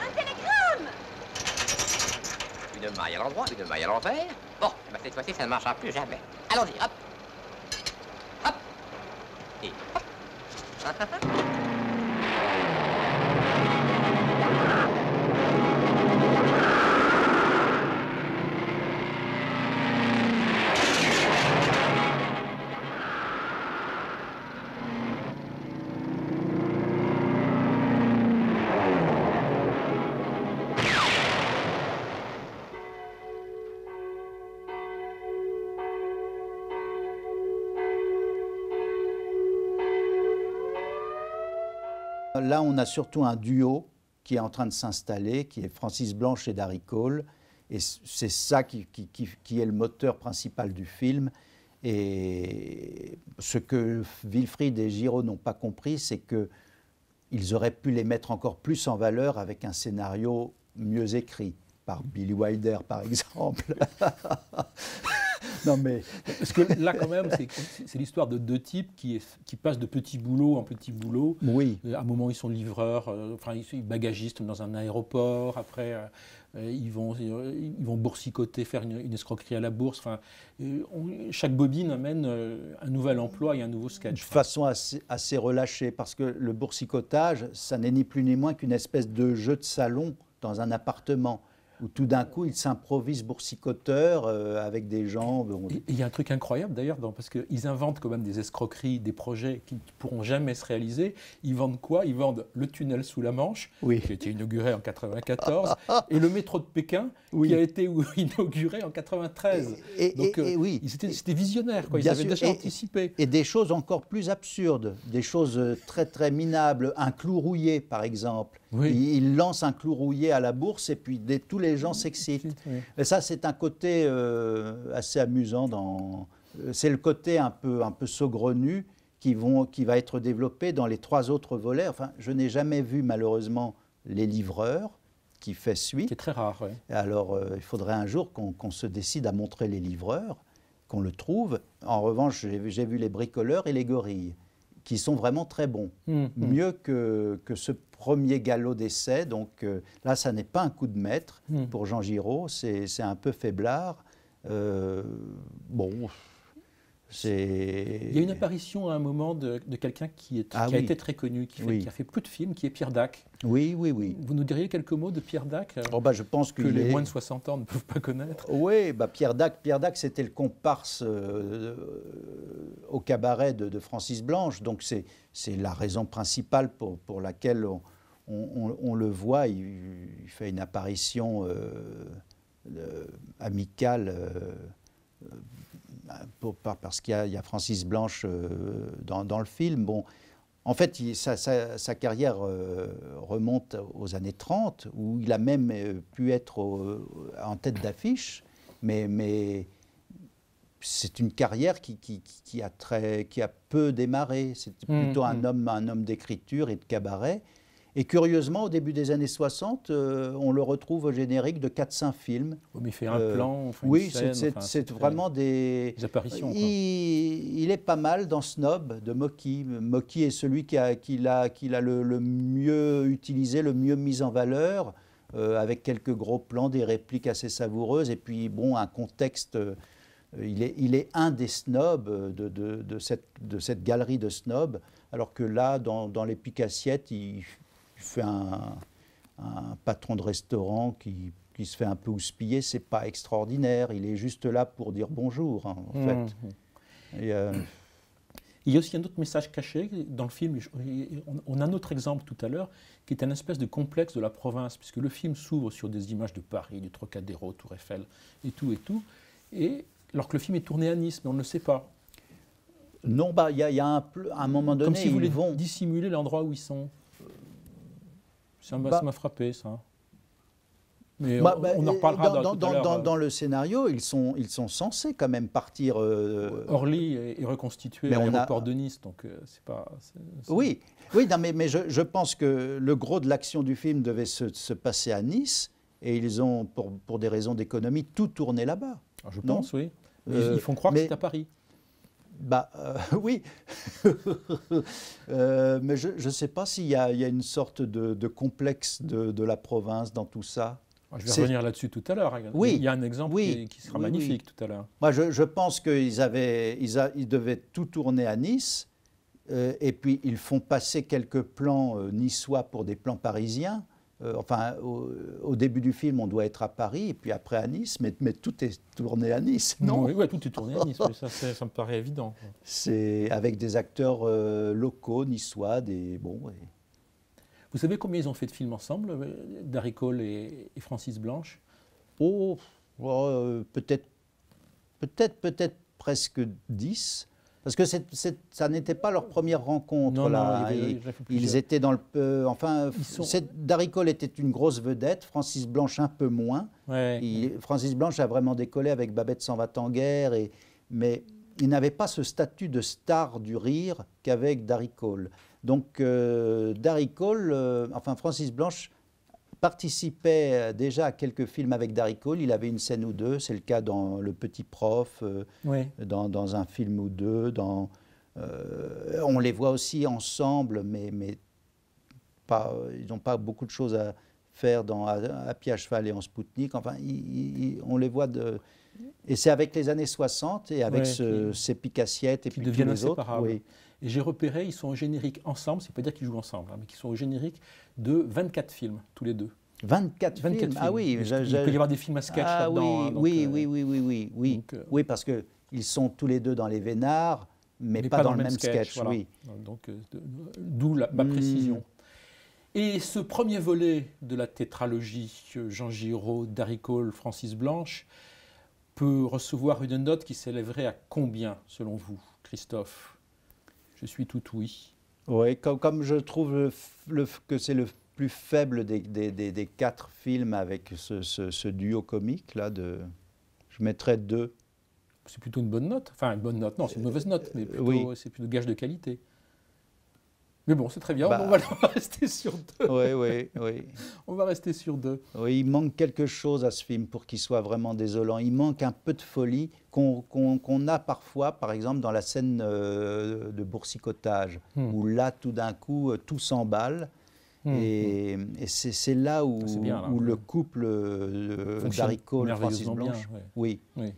Speaker 15: Un télégramme
Speaker 4: Une maille à l'endroit, une maille à l'envers. Bon, eh ben, cette fois-ci, ça ne marchera plus jamais. Allons-y. Hop. ха-ха-ха.
Speaker 11: Là, on a surtout un duo qui est en train de s'installer, qui est Francis Blanche et Darry Cole. Et c'est ça qui est le moteur principal du film. Et ce que Wilfried et Giraud n'ont pas compris, c'est que ils auraient pu les mettre encore plus en valeur avec un scénario mieux écrit, par Billy Wilder par exemple. non mais
Speaker 10: Parce que là, quand même, c'est- l'histoire de deux types qui, est- qui passent de petit boulot en petit boulot.
Speaker 11: Oui.
Speaker 10: Euh, À un moment, ils sont livreurs, euh, enfin, ils sont bagagistes dans un aéroport. Après, euh, ils, vont, ils vont boursicoter, faire une, une escroquerie à la bourse. Enfin, on- chaque bobine amène un nouvel emploi et un nouveau
Speaker 11: de
Speaker 10: sketch.
Speaker 11: façon assez, assez relâchée, parce que le boursicotage, ça n'est ni plus ni moins qu'une espèce de jeu de salon dans un appartement, où tout d'un coup, il s'improvise boursicoteur euh, avec des gens... bon,
Speaker 10: il y a un truc incroyable d'ailleurs, parce qu'ils inventent quand même des escroqueries, des projets qui ne pourront jamais se réaliser. Ils vendent quoi? Ils vendent le tunnel sous la Manche,
Speaker 11: Oui.
Speaker 10: qui a été inauguré en 94, et le métro de Pékin,
Speaker 11: Oui.
Speaker 10: qui a été inauguré en 93.
Speaker 11: Et-
Speaker 10: Donc
Speaker 11: et- et
Speaker 10: euh,
Speaker 11: oui.
Speaker 10: ils étaient, c'était visionnaire, quoi. ils avaient
Speaker 11: sûr,
Speaker 10: déjà
Speaker 11: et-
Speaker 10: anticipé.
Speaker 11: Et des choses encore plus absurdes, des choses euh, très très minables. Un clou rouillé, par exemple.
Speaker 10: Oui.
Speaker 11: Il, il lance un clou rouillé à la bourse et puis des- tous les gens s'excitent.
Speaker 10: Oui.
Speaker 11: Et ça, c'est un côté euh, assez amusant. Dans... euh, C'est le côté un peu, un peu saugrenu qui, vont, qui va être développé dans les trois autres volets. Enfin, je n'ai jamais vu malheureusement Les Livreurs, qui fait suite.
Speaker 10: C'est très rare, ouais.
Speaker 11: Alors, euh, il faudrait un jour qu'on se décide à montrer Les Livreurs, qu'on le trouve. En revanche, j'ai vu- j'ai vu Les Bricoleurs et Les Gorilles, qui sont vraiment très bons.
Speaker 10: Hum, hum.
Speaker 11: Mieux que, que ce premier galop d'essai. Donc euh, là, ça n'est pas un coup de maître
Speaker 10: Hmm.
Speaker 11: pour Jean Giraud, c'est un peu faiblard. Euh, bon.
Speaker 10: Il y a une apparition à un moment de, de quelqu'un qui, est,
Speaker 11: Ah
Speaker 10: qui a été très connu, qui, fait-
Speaker 11: Oui.
Speaker 10: qui a fait peu de films, qui est Pierre Dac.
Speaker 11: Oui, oui, oui.
Speaker 10: Vous nous diriez quelques mots de Pierre Dac euh,
Speaker 11: Oh, bah, je pense
Speaker 10: que les
Speaker 11: est-
Speaker 10: moins de 60 ans ne peuvent pas connaître.
Speaker 11: Oui, bah Pierre Dac, Pierre Dac c'était le comparse euh, au cabaret de, de Francis Blanche, donc c'est c'est la raison principale pour, pour laquelle on, on- on le voit. Il, il fait une apparition euh, euh, amicale euh, euh, pour- par- parce qu'il y, a- il y a Francis Blanche euh, dans, dans le film. Bon, en fait, il- sa, sa- sa carrière euh, remonte aux années 30, où il a même euh, pu être au- en tête d'affiche, mais, mais c'est une carrière qui, qui- qui- qui a très, qui a peu démarré. C'était
Speaker 10: Mm,
Speaker 11: plutôt un
Speaker 10: mm.
Speaker 11: homme, un homme d'écriture et de cabaret. Et curieusement, au début des années 60, euh, on le retrouve au générique de 4-5 films.
Speaker 10: Mais il fait un plan, enfin, une
Speaker 11: oui,
Speaker 10: scène,
Speaker 11: c'est-
Speaker 10: enfin,
Speaker 11: vraiment des,
Speaker 10: des apparitions.
Speaker 11: Il, il est pas mal dans Snob de Mocky. Mocky est celui qui a, qui l'a, qui le, le mieux utilisé, le mieux mis en valeur, euh, avec quelques gros plans, des répliques assez savoureuses, et puis bon, un contexte. euh, il, est, il est un des snobs euh, de, de- de cette, de cette galerie de snobs, alors que là, dans, dans les piques assiettes, il, il fait un, un patron de restaurant qui, qui se fait un peu houspiller, c'est pas extraordinaire. Il est juste là pour dire bonjour, hein, en fait. Et, euh,
Speaker 10: Il y a aussi un autre message caché dans le film. On- a un autre exemple tout à l'heure, qui est un espèce de complexe de la province, puisque le film s'ouvre sur des images de Paris, du Trocadéro, Tour Eiffel, et tout, et tout. Et alors que le film est tourné à Nice, mais on ne le sait pas.
Speaker 11: non, bah, il y, a- y a un, moment donné,
Speaker 10: Comme
Speaker 11: ils
Speaker 10: voulaient
Speaker 11: vont.
Speaker 10: dissimuler l'endroit où ils sont. Ça m'a
Speaker 11: Bah-
Speaker 10: ça m'a frappé, ça. Mais
Speaker 11: Bah,
Speaker 10: on,
Speaker 11: bah,
Speaker 10: on en reparlera
Speaker 11: dans,
Speaker 10: dans,
Speaker 11: dans-
Speaker 10: tout à l'heure.
Speaker 11: dans-
Speaker 10: euh,
Speaker 11: dans le scénario, ils sont, ils sont censés quand même partir. euh,
Speaker 10: Orly est, est reconstitué
Speaker 11: Mais
Speaker 10: à
Speaker 11: a-
Speaker 10: l'aéroport de Nice, donc euh, c'est pas.
Speaker 11: Oui, oui non, mais, mais je, je pense que le gros de l'action du film devait se, se passer à Nice, et ils ont, pour, pour des raisons d'économie, tout tourné là-bas.
Speaker 10: Ah, je
Speaker 11: Non
Speaker 10: pense, oui. Mais
Speaker 11: Euh,
Speaker 10: ils font croire
Speaker 11: mais-
Speaker 10: que c'est à Paris.
Speaker 11: Bah euh, oui, Euh, mais je ne sais pas s'il y, a il y a une sorte de, de complexe de, de la province dans tout ça.
Speaker 10: Je vais revenir là-dessus tout à l'heure.
Speaker 11: Oui.
Speaker 10: Il y a un exemple
Speaker 11: Oui.
Speaker 10: qui, qui sera
Speaker 11: Oui, oui.
Speaker 10: magnifique tout à l'heure.
Speaker 11: Moi, je, je pense qu'ils avaient, ils, a- ils devaient tout tourner à Nice, euh, et puis ils font passer quelques plans niçois pour des plans parisiens. Euh, enfin, au, au début du film, on doit être à Paris, et puis après à Nice, mais, mais tout est tourné à Nice, non
Speaker 10: Oui, ouais, tout est tourné à Nice, ça, ça me paraît évident.
Speaker 11: C'est avec des acteurs euh, locaux, niçois, des bon. et-
Speaker 10: Vous savez combien ils ont fait de films ensemble, euh, Darry Cole et, et Francis Blanche?
Speaker 11: Oh, oh, euh, peut-être, peut-être, peut-être presque 10. Parce que ça n'était pas leur première rencontre.
Speaker 10: Non, non,
Speaker 11: là.
Speaker 10: il y avait-
Speaker 11: Ils- étaient dans le. euh, enfin,
Speaker 10: sont-
Speaker 11: c'est- Darry Cole était une grosse vedette, Francis Blanche un peu moins.
Speaker 10: Ouais.
Speaker 11: Il- Francis Blanche a vraiment décollé avec Babette s'en va en guerre, et, mais il n'avait pas ce statut de star du rire qu'avec Darry Cole. Donc, euh, Darry Cole, euh, enfin Francis Blanche participait euh, déjà à quelques films avec Darry Cole. Il avait une scène ou deux. C'est le cas dans Le Petit Prof, euh,
Speaker 10: Oui.
Speaker 11: dans, dans un film ou deux. Dans, euh, on les voit aussi ensemble, mais, mais pas, ils n'ont pas beaucoup de choses à faire dans à, à pied à cheval et en Spoutnik. Enfin, on les voit de. Et c'est avec les années 60 et avec
Speaker 10: Ouais,
Speaker 11: ce-
Speaker 10: qui-
Speaker 11: ces picassiettes et
Speaker 10: qui
Speaker 11: puis tous les autres. oui.
Speaker 10: Et j'ai repéré, ils sont au générique ensemble, c'est pas dire qu'ils jouent ensemble, hein, mais qu'ils sont au générique de 24 films, tous les deux.
Speaker 11: 24,
Speaker 10: 24
Speaker 11: films. Ah oui,
Speaker 10: Il
Speaker 11: je-
Speaker 10: il
Speaker 11: je-
Speaker 10: peut y avoir des films à sketch
Speaker 11: Ah
Speaker 10: là-dedans.
Speaker 11: oui,
Speaker 10: hein, donc,
Speaker 11: oui,
Speaker 10: euh,
Speaker 11: oui, oui, oui, oui, oui,
Speaker 10: donc, euh,
Speaker 11: oui, parce que ils sont tous les deux dans les Vénards, mais, pas, dans, le même sketch.
Speaker 10: voilà.
Speaker 11: oui.
Speaker 10: Donc, euh, de- d'où ma
Speaker 11: Hmm.
Speaker 10: précision. Et ce premier volet de la tétralogie Jean Giraud, Darry Cole, Francis Blanche peut recevoir une note qui s'élèverait à combien, selon vous, Christophe? Je suis tout oui.
Speaker 11: Oui, comme, comme je trouve le le que c'est le plus faible des, des- des- des quatre films avec ce, ce- ce duo comique là, de, je mettrais deux.
Speaker 10: C'est plutôt une bonne note. Enfin, une bonne note, non, c'est une mauvaise note, mais plutôt,
Speaker 11: oui.
Speaker 10: c'est plutôt gage de qualité. Mais bon, c'est très bien,
Speaker 11: Bah.
Speaker 10: on, va, on va rester sur deux.
Speaker 11: Oui, oui, oui.
Speaker 10: On va rester sur deux.
Speaker 11: Oui, il manque quelque chose à ce film pour qu'il soit vraiment désolant. Il manque un peu de folie qu'on a parfois, par exemple, dans la scène euh, de boursicotage,
Speaker 10: Hmm.
Speaker 11: où là, tout d'un coup, euh, tout s'emballe.
Speaker 10: Hmm,
Speaker 11: Et, et c'est c'est là où,
Speaker 10: C'est bien, là,
Speaker 11: où
Speaker 10: ouais.
Speaker 11: le couple euh, Cole, Francis
Speaker 10: bien,
Speaker 11: Blanche,
Speaker 10: ouais.
Speaker 11: oui,
Speaker 10: Oui.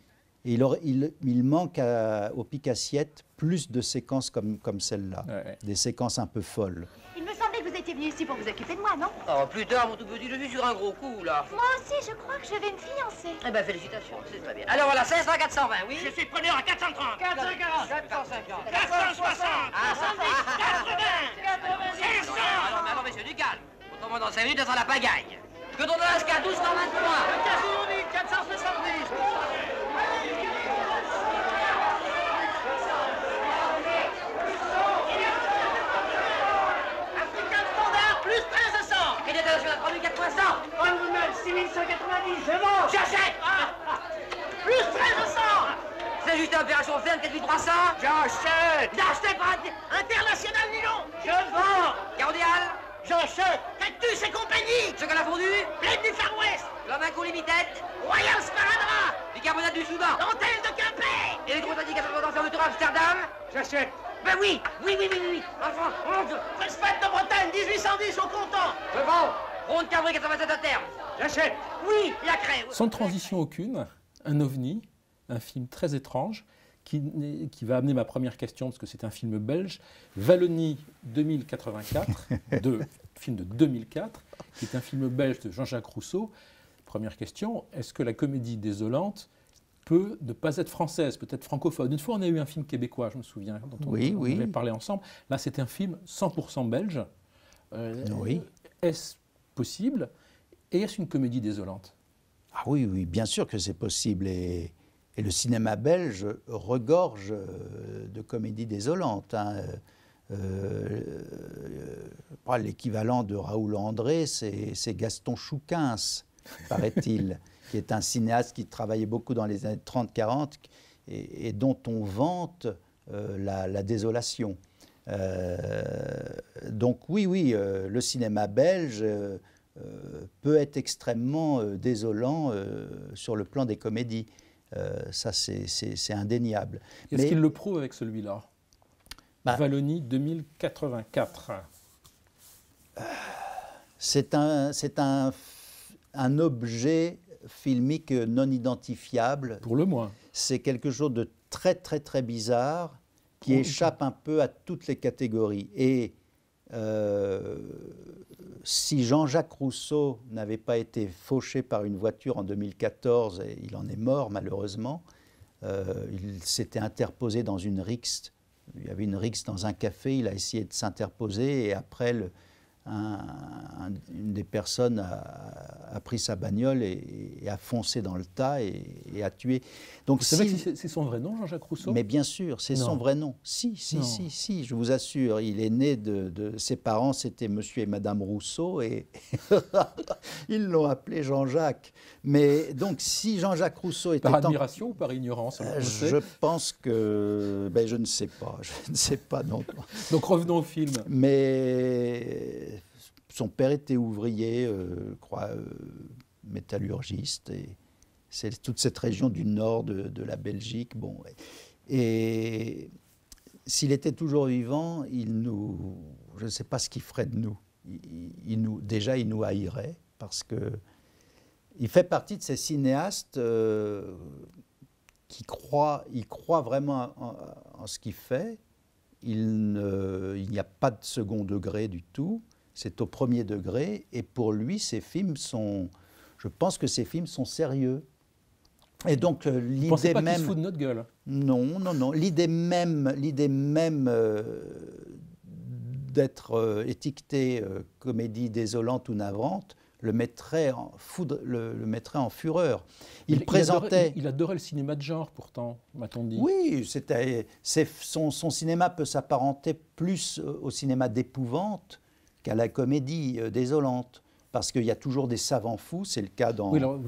Speaker 11: Et il, aurait- il- il manque à- au pic-assiette plus de séquences comme, comme celle-là, des séquences un peu folles.
Speaker 15: Il me semblait que vous étiez venu ici pour vous occuper de moi, non?
Speaker 18: Oh, plus tard, mon tout petit, je suis sur un gros coup, là.
Speaker 15: Moi aussi, je crois que je vais me fiancer.
Speaker 18: Eh ben, félicitations, c'est très bien. Alors voilà, 500 420, oui
Speaker 17: Je suis preneur à 430.
Speaker 18: 440 450
Speaker 17: 460.
Speaker 18: Ah, ça va
Speaker 17: 80. 500.
Speaker 18: Alors, mais alors, messieurs, du calme. Autrement, dans 5 minutes, ça sera la pagaille. Que ton âge qu'à 12 quand 23
Speaker 17: Le 470.
Speaker 18: 3280
Speaker 17: On vous met 6190, je vends J'achète. Ah. Plus 1300
Speaker 18: C'est juste une opération ferme, 4300
Speaker 17: J'achète. N'achetez pas International Nylon Je vends.
Speaker 18: Cordial.
Speaker 17: J'achète. Cactus et compagnie.
Speaker 18: Ce qu'elle a fondu.
Speaker 17: Plaine du Far West.
Speaker 18: Glamaco Limited
Speaker 17: Royal Sparadra
Speaker 18: Bicarbonate du Soudan.
Speaker 17: Dentelle de Quimper.
Speaker 18: Électrostatique à de Tour Amsterdam.
Speaker 17: J'achète.
Speaker 18: Ben oui, oui, oui, oui, oui, enfin, on...
Speaker 17: Fresh de Bretagne, 1810 au comptant.
Speaker 18: Je vends. Ronde Cabré 87 à terme
Speaker 17: J'achète.
Speaker 18: Oui, la crème
Speaker 10: Sans transition aucune, un ovni, un film très étrange, qui, va amener ma première question, parce que c'est un film belge, Wallonie 2084, de, film de 2004, qui est un film belge de Jean-Jacques Rousseau. Première question, est-ce que la comédie désolante peut ne pas être française, peut-être francophone? Une fois, on a eu un film québécois, je me souviens, dont on,
Speaker 11: Oui,
Speaker 10: on
Speaker 11: oui.
Speaker 10: avait parlé ensemble. Là, c'est un film 100% belge. Euh,
Speaker 11: Oui.
Speaker 10: Est-ce possible Et est-ce une comédie désolante?
Speaker 11: Ah oui, oui, bien sûr que c'est possible. Et, et le cinéma belge regorge euh, de comédies désolantes. hein. Euh, euh, L'équivalent de Raoul André, c'est c'est Gaston Chouquins, paraît-il, qui est un cinéaste qui travaillait beaucoup dans les années 30-40 et, et dont on vante euh, la, la désolation. Euh, donc oui, oui, euh, le cinéma belge euh, peut être extrêmement désolant sur le plan des comédies. Ça, c'est- indéniable.
Speaker 10: Est-ce qu'il le prouve avec celui-là?
Speaker 11: Bah.
Speaker 10: Wallonie 2084.
Speaker 11: C'est un, un objet filmique non identifiable.
Speaker 10: Pour le moins.
Speaker 11: C'est quelque chose de très très très bizarre qui échappe un peu à toutes les catégories. Et euh, si Jean-Jacques Rousseau n'avait pas été fauché par une voiture en 2014, et il en est mort malheureusement, euh, il s'était interposé dans une rixe. Il y avait une rixe dans un café, il a essayé de s'interposer et après, le- un- un- une des personnes a, a pris sa bagnole et, et a foncé dans le tas et, et a tué. Donc,
Speaker 10: Vous savez
Speaker 11: si-
Speaker 10: que c'est son vrai nom, Jean-Jacques Rousseau?
Speaker 11: Mais bien sûr, c'est son vrai nom. Si, si,
Speaker 10: Non.
Speaker 11: si, si, je vous assure. Il est né de, de- ses parents, c'était Monsieur et Madame Rousseau, et ils l'ont appelé Jean-Jacques. Mais donc, si Jean-Jacques Rousseau était
Speaker 10: Par
Speaker 11: en-
Speaker 10: admiration ou par ignorance
Speaker 11: Euh, je pense que, ben, je ne sais pas, je ne sais pas non.
Speaker 10: Donc revenons au film.
Speaker 11: Mais son père était ouvrier, euh, je crois, euh, métallurgiste, et c'est toute cette région du nord de, la Belgique. Bon, et s'il était toujours vivant, il nous, je ne sais pas ce qu'il ferait de nous. Il, nous, déjà, il nous haïrait parce que il fait partie de ces cinéastes euh, qui croient, il croit vraiment en, ce qu'il fait. Il n'y a pas de second degré du tout. C'est au premier degré. Et pour lui, ces films sont. Je pense que ces films sont sérieux. Et donc euh, l'idée même.
Speaker 10: se fout de notre gueule?
Speaker 11: Non, non, non. L'idée même, l'idée même euh, d'être euh, étiqueté euh, comédie désolante ou navrante le mettrait en, foudre, le, le mettrait en fureur. Il, présentait.
Speaker 10: adorait, il adorait le cinéma de genre, pourtant, m'a-t-on dit.
Speaker 11: Oui, c'était, son, son cinéma peut s'apparenter plus au cinéma d'épouvante qu'à la comédie euh, désolante. Parce qu'il y a toujours des savants fous, c'est le cas dans.
Speaker 10: Oui, alors,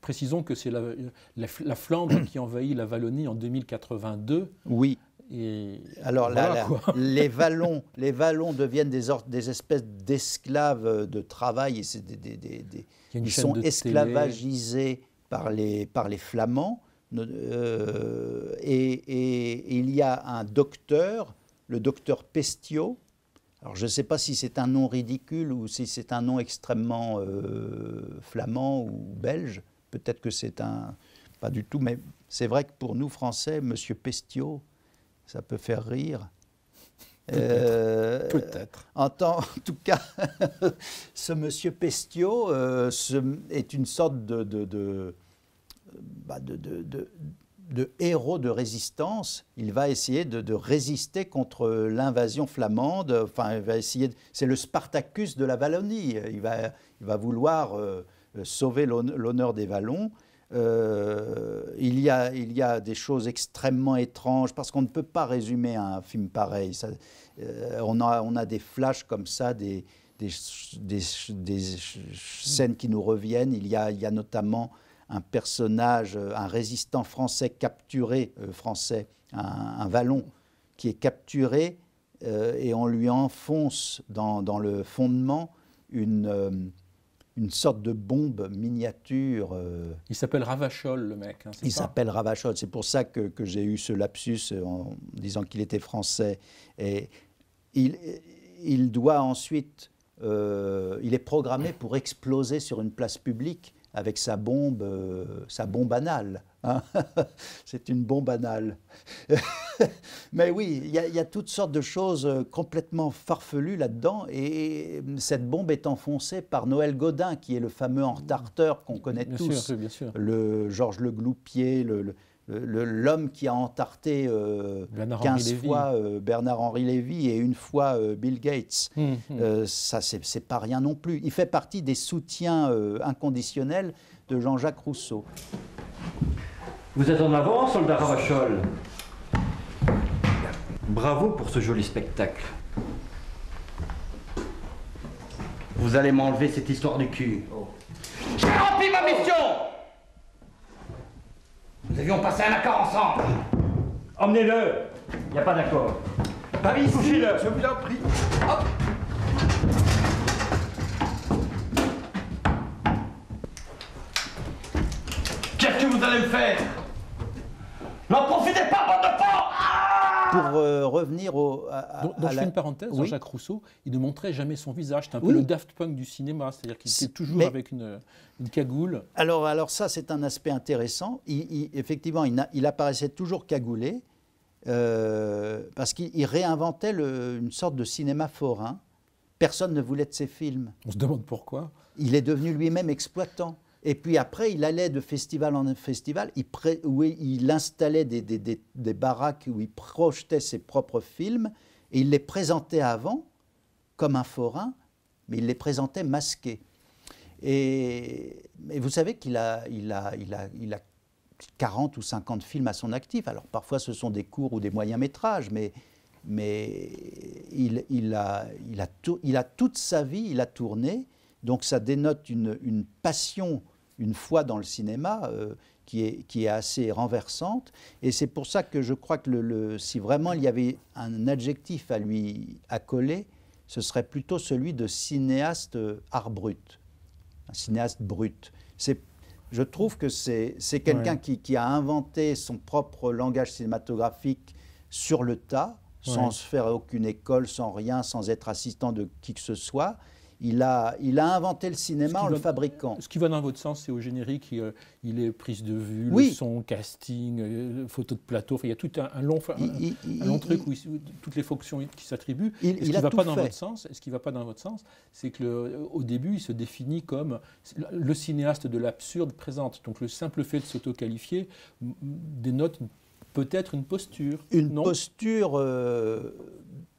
Speaker 10: précisons que c'est la, la, la Flandre qui envahit la Wallonie en 2082.
Speaker 11: Oui.
Speaker 10: Et
Speaker 11: Alors là,
Speaker 10: voilà,
Speaker 11: les vallons, les vallons deviennent des, or- des espèces d'esclaves euh, de travail. Et des, des- ils sont
Speaker 10: télé.
Speaker 11: esclavagisés par les, par les Flamands. Euh, et, et- et il y a un docteur, le docteur Pestiot. Alors je ne sais pas si c'est un nom ridicule ou si c'est un nom extrêmement euh, flamand ou belge. Peut-être que c'est un, pas du tout. Mais c'est vrai que pour nous, Français, Monsieur Pestiot, ça peut faire rire.
Speaker 10: Peut-être. Peut-être.
Speaker 11: En, tout cas, ce Monsieur Pestiot euh, ce- est une sorte de, de, de- bah, de- de- héros de résistance. Il va essayer de, résister contre l'invasion flamande. Enfin, il va essayer. C'est le Spartacus de la Wallonie. Il va, il va vouloir euh, sauver l'hon- l'honneur des Wallons. Euh, il, y a, il y a des choses extrêmement étranges parce qu'on ne peut pas résumer un film pareil. Euh, on, a, on a des flashs comme ça, des, des, des- des scènes qui nous reviennent. Il y a, il y a notamment un personnage, euh, un résistant français capturé, euh, français, un, un vallon, qui est capturé euh, et on lui enfonce dans, dans le fondement une, euh, une sorte de bombe miniature.
Speaker 10: Il s'appelle Ravachol, le mec. hein,
Speaker 11: il s'appelle Ravachol. C'est pour ça que, que j'ai eu ce lapsus en disant qu'il était français. Et il, il doit ensuite, il est programmé pour exploser sur une place publique avec sa bombe, euh, sa bombe anale. hein. C'est une bombe anale. Mais oui, il y, a- il y a toutes sortes de choses euh, complètement farfelues là-dedans. Et cette bombe est enfoncée par Noël Godin, qui est le fameux entarteur qu'on connaît
Speaker 10: Bien
Speaker 11: tous.
Speaker 10: sûr, bien sûr.
Speaker 11: Le Georges Le Gloupier, le- l'homme qui a entarté euh,
Speaker 10: Bernard-Henri
Speaker 11: 15
Speaker 10: Lévy.
Speaker 11: fois euh, Bernard-Henri Lévy et une fois euh, Bill Gates.
Speaker 10: Hum.
Speaker 11: Euh, ça, c'est pas rien non plus. Il fait partie des soutiens euh, inconditionnels de Jean-Jacques Rousseau.
Speaker 20: Vous êtes en avant, soldat Ravachol. Bravo pour ce joli spectacle. Vous allez m'enlever cette histoire du cul.
Speaker 6: J'ai rempli ma mission devions passer un accord ensemble.
Speaker 20: Emmenez-le Il n'y a pas d'accord.
Speaker 6: Pas ici,
Speaker 20: Touchez-le
Speaker 6: je vous en prie. Qu'est-ce que vous allez me faire? N'en profitez pas, bande de porcs
Speaker 11: Pour euh, revenir au, à,
Speaker 10: Donc, donc
Speaker 11: à
Speaker 10: je
Speaker 11: la-
Speaker 10: fais une parenthèse,
Speaker 11: Oui.
Speaker 10: Jean-Jacques Rousseau, il ne montrait jamais son visage. C'était un peu le Daft Punk du cinéma, c'est-à-dire qu'il était toujours
Speaker 11: mais-
Speaker 10: avec une, une cagoule.
Speaker 11: Alors, alors ça, c'est un aspect intéressant. Il- il- effectivement, il, n'a- il apparaissait toujours cagoulé euh, parce qu'il il réinventait le- une sorte de cinéma forain. Personne ne voulait de ses films.
Speaker 10: On se demande pourquoi.
Speaker 11: Il est devenu lui-même exploitant. Et puis après, il allait de festival en festival, il, il- installait des, baraques où il projetait ses propres films, et il les présentait avant comme un forain, mais il les présentait masqués. Et, vous savez qu'il a, il a, il a, il a 40 ou 50 films à son actif. Alors parfois ce sont des courts ou des moyens métrages, mais, il, a, il a toute sa vie, il a tourné. Donc ça dénote une, une passion, une foi dans le cinéma euh, qui, est, qui est assez renversante. Et c'est pour ça que je crois que le, le- si vraiment il y avait un adjectif à lui accoler, ce serait plutôt celui de cinéaste euh, art brut, un cinéaste brut. C'est je trouve que c'est c'est quelqu'un
Speaker 10: Ouais.
Speaker 11: qui, qui a inventé son propre langage cinématographique sur le tas, sans
Speaker 10: Ouais.
Speaker 11: se faire aucune école, sans rien, sans être assistant de qui que ce soit. Il a, il a inventé le cinéma en le fabriquant.
Speaker 10: Ce qui va dans votre sens, c'est au générique, il, euh, il est prise de vue,
Speaker 11: Oui.
Speaker 10: le son, casting, euh, photo de plateau. Enfin, il y a tout un, un long, un,
Speaker 11: Il- il-
Speaker 10: un long truc où, toutes les fonctions qui s'attribuent.
Speaker 11: Il-
Speaker 10: ce qui
Speaker 11: a
Speaker 10: va pas dans votre sens, ce qui va pas dans votre sens, c'est que le- au début, il se définit comme le cinéaste de l'absurde présente. Donc le simple fait de s'auto-qualifier dénote peut-être une posture.
Speaker 11: Une
Speaker 10: non?
Speaker 11: posture euh,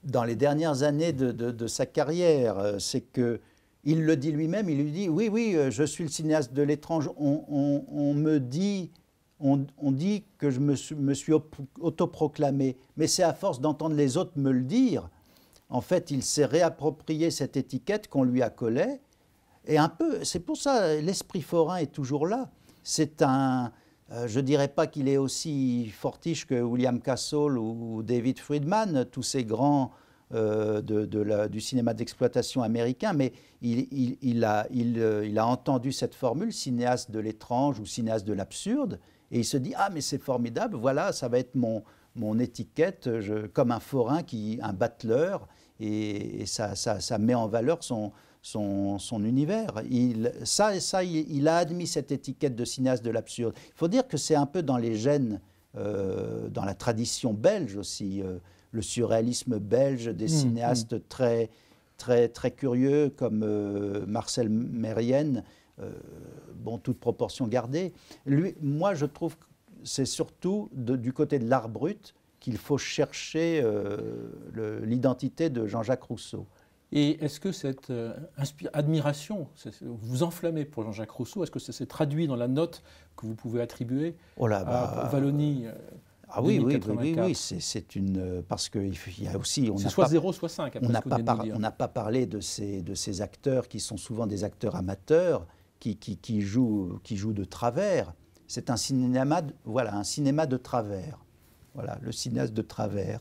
Speaker 11: dans les dernières années de, de- sa carrière, euh, c'est que il le dit lui-même. Il lui dit oui, oui, euh, je suis le cinéaste de l'étrange. On, me dit, on, dit que je me suis, me suis op- autoproclamé, mais c'est à force d'entendre les autres me le dire. En fait, il s'est réapproprié cette étiquette qu'on lui accolait. Et un peu, c'est pour ça, l'esprit forain est toujours là. C'est un, je ne dirais pas qu'il est aussi fortiche que William Castle ou David Friedman, tous ces grands euh, du cinéma d'exploitation américain, mais euh, il a entendu cette formule, cinéaste de l'étrange ou cinéaste de l'absurde, et il se dit, ah mais c'est formidable, voilà, ça va être mon, mon étiquette, comme un forain, un battleur, et, ça- ça met en valeur son, son, son univers. Il, ça, ça il, il, a admis cette étiquette de cinéaste de l'absurde. Il faut dire que c'est un peu dans les gènes, euh, dans la tradition belge aussi, euh, le surréalisme belge, des
Speaker 10: Mmh,
Speaker 11: cinéastes très, très, très curieux comme euh, Marcel Mérienne, bon, toute proportion gardée. Lui, moi, je trouve que c'est surtout de- du côté de l'art brut qu'il faut chercher l'identité de Jean-Jacques Rousseau.
Speaker 10: Et est-ce que cette euh, admiration, vous vous enflammez pour Jean-Jacques Rousseau, est-ce que ça s'est traduit dans la note que vous pouvez attribuer
Speaker 11: Oh là,
Speaker 10: à
Speaker 11: bah,
Speaker 10: Valloni euh,
Speaker 11: Ah oui, oui, oui, oui,
Speaker 10: 2084?
Speaker 11: oui, c'est- une. euh, Parce qu'il y a aussi. on
Speaker 10: C'est
Speaker 11: n'a
Speaker 10: soit
Speaker 11: pas-
Speaker 10: 0, soit 5, après
Speaker 11: On n'a
Speaker 10: que
Speaker 11: pas, par- pas parlé de ces, de ces acteurs qui sont souvent des acteurs amateurs, qui, qui, qui jouent, qui jouent de travers. C'est un cinéma, de- voilà, un cinéma de travers. Voilà, le cinéaste de travers.